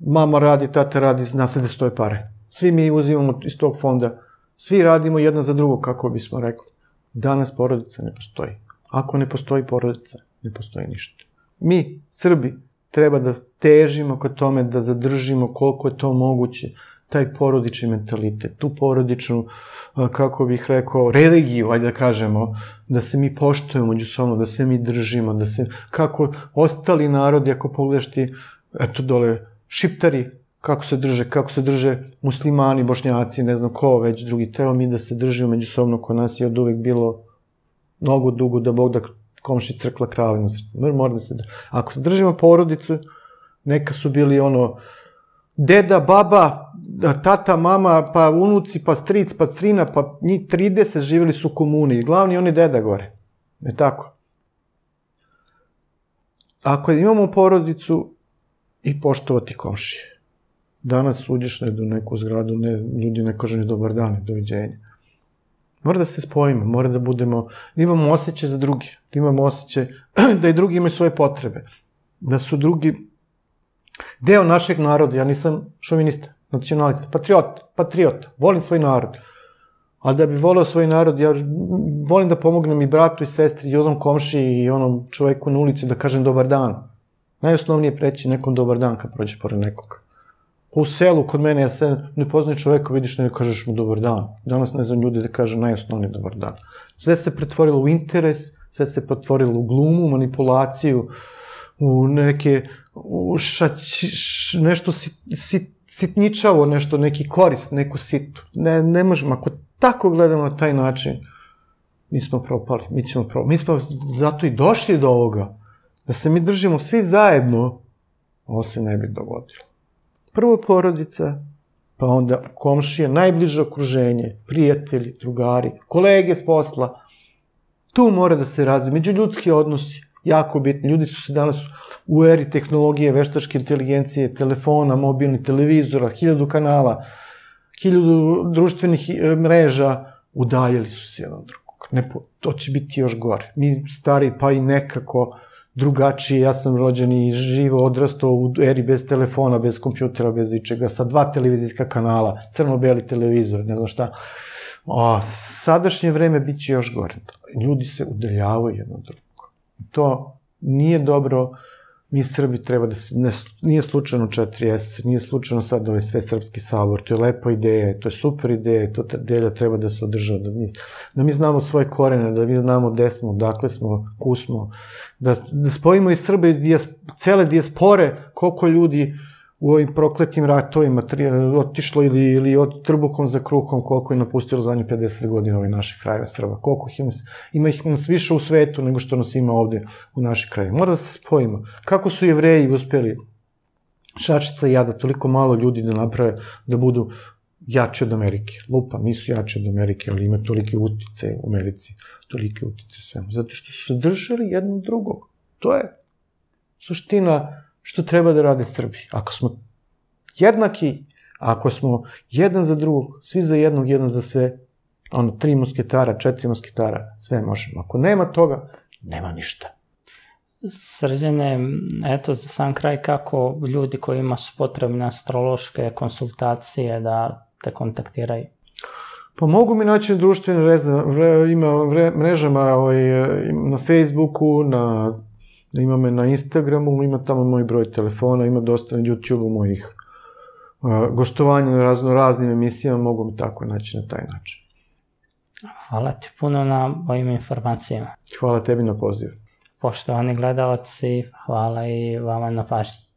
Speaker 2: mama radi, tata radi, zna se da stoje pare. Svi mi uzimamo iz tog fonda, svi radimo jedna za drugo, kako bismo rekli. Danas porodica ne postoji. Ako ne postoji porodica, ne postoji ništa. Mi, Srbi, treba da težimo ka tome da zadržimo koliko je to moguće taj porodični mentalitet, tu porodičnu, kako bih rekao, religiju, ajde da kažemo, da se mi poštujemo međusobno, da se mi držimo, da se, kako ostali narodi, ako pogledaš ti, eto dole, šiptari, kako se drže, kako se drže muslimani, bošnjaci, ne znam ko već drugi, treba mi da se držimo međusobno, kod nas je od uvek bilo mnogo dugo da Bog da komši crkla krava na srcu. Mora da se drži. Ako se držimo porodicu, neka su bili ono, deda, baba, tata, mama, pa unuci, pa stric, pa strina, pa njih 30 živjeli su u komuni. Glavni oni deda gore. Ne tako? Ako imamo porodicu, i poštovati komšije. Danas uđeš ne do neku zgradu, ne, ljudi ne kažu ni dobar dan, doviđenja. Mora da se spojimo, mora da budemo, da imamo osjećaj za drugi, da imamo osjećaj da i drugi imaju svoje potrebe, da su drugi deo našeg naroda, ja nisam šovinista, nacionalista, patriot, patriot, volim svoj narod, ali da bi voleo svoj narod, ja volim da pomognem i bratu i sestri i onom komši i onom čoveku na ulici da kažem dobar dan, Najosnovnije preći nekom dobar dan kad prođeš pored nekoga. U selu kod mene, ja se ne poznaju čoveka, vidiš ne kažeš mu dobar dan. Danas ne znam ljudi da kažu najosnovniji dobar dan. Sve se pretvorilo u interes, sve se pretvorilo u glumu, manipulaciju, u neke, u šać, š, nešto sit, sit, sitničavo, nešto, neki korist, neku situ. Ne, ne možemo, ako tako gledamo na taj način, mi smo propali, mi ćemo propali. Mi smo zato i došli do ovoga da se mi držimo svi zajedno, ovo se ne bi dogodilo. Prvo porodica, pa onda komšije, najbliže okruženje, prijatelji, drugari, kolege s posla. Tu mora da se razvije. Međuljudski odnosi, jako bitni. Ljudi su se danas u eri tehnologije, veštačke inteligencije, telefona, mobilnih televizora, hiljadu kanala, hiljadu društvenih e, mreža, udaljili su se jedan drugog. Ne, to će biti još gore. Mi stari, pa i nekako, drugačije, ja sam rođen i živo odrastao u eri bez telefona, bez kompjutera, bez ičega, sa dva televizijska kanala, crno-beli televizor, ne znam šta. A, sadašnje vreme bit će još gore. Ljudi se udaljavaju jedno drugo. To nije dobro, mi Srbi treba da se, ne, nije slučajno 4S, nije slučajno sad ovaj sve srpski sabor, to je lepa ideja, to je super ideja, to ideja treba da se održava, da mi, da mi znamo svoje korene, da mi znamo gde smo, dakle smo, ku smo, da, da spojimo i Srbe i dijas, cele dijaspore, koliko ljudi u ovim prokletim ratovima tri, otišlo ili, ili od trbuhom za kruhom, koliko je napustilo zadnjih 50 godina ovih naših krajeva Srba, koliko ih ima, ima ih nas više u svetu nego što nas ima ovde u naših krajeva. Mora da se spojimo. Kako su jevreji uspeli šačica i jada, toliko malo ljudi da naprave, da budu jači od Amerike. Lupa, nisu jači od Amerike, ali ima tolike utice u Americi, tolike utice svemu. Zato što su se držali jedno drugog. To je suština što treba da rade Srbi. Ako smo jednaki, ako smo jedan za drugog, svi za jednog, jedan za sve, ono, tri mosketara, četiri mosketara, sve možemo. Ako nema toga, nema ništa.
Speaker 1: Srđane, eto za sam kraj kako ljudi kojima su potrebne astrološke konsultacije da te kontaktiraju?
Speaker 2: Pa mogu mi naći na vre, mrežama ovaj, na Facebooku, na, ima me na Instagramu, ima tamo moj broj telefona, ima dosta na YouTubeu mojih uh, gostovanja na razno raznim emisijama, mogu mi tako naći na taj način.
Speaker 1: Hvala ti puno na ovim informacijama.
Speaker 2: Hvala tebi na pozivu.
Speaker 1: Poštovani gledalci, hvala i vama na pažnji.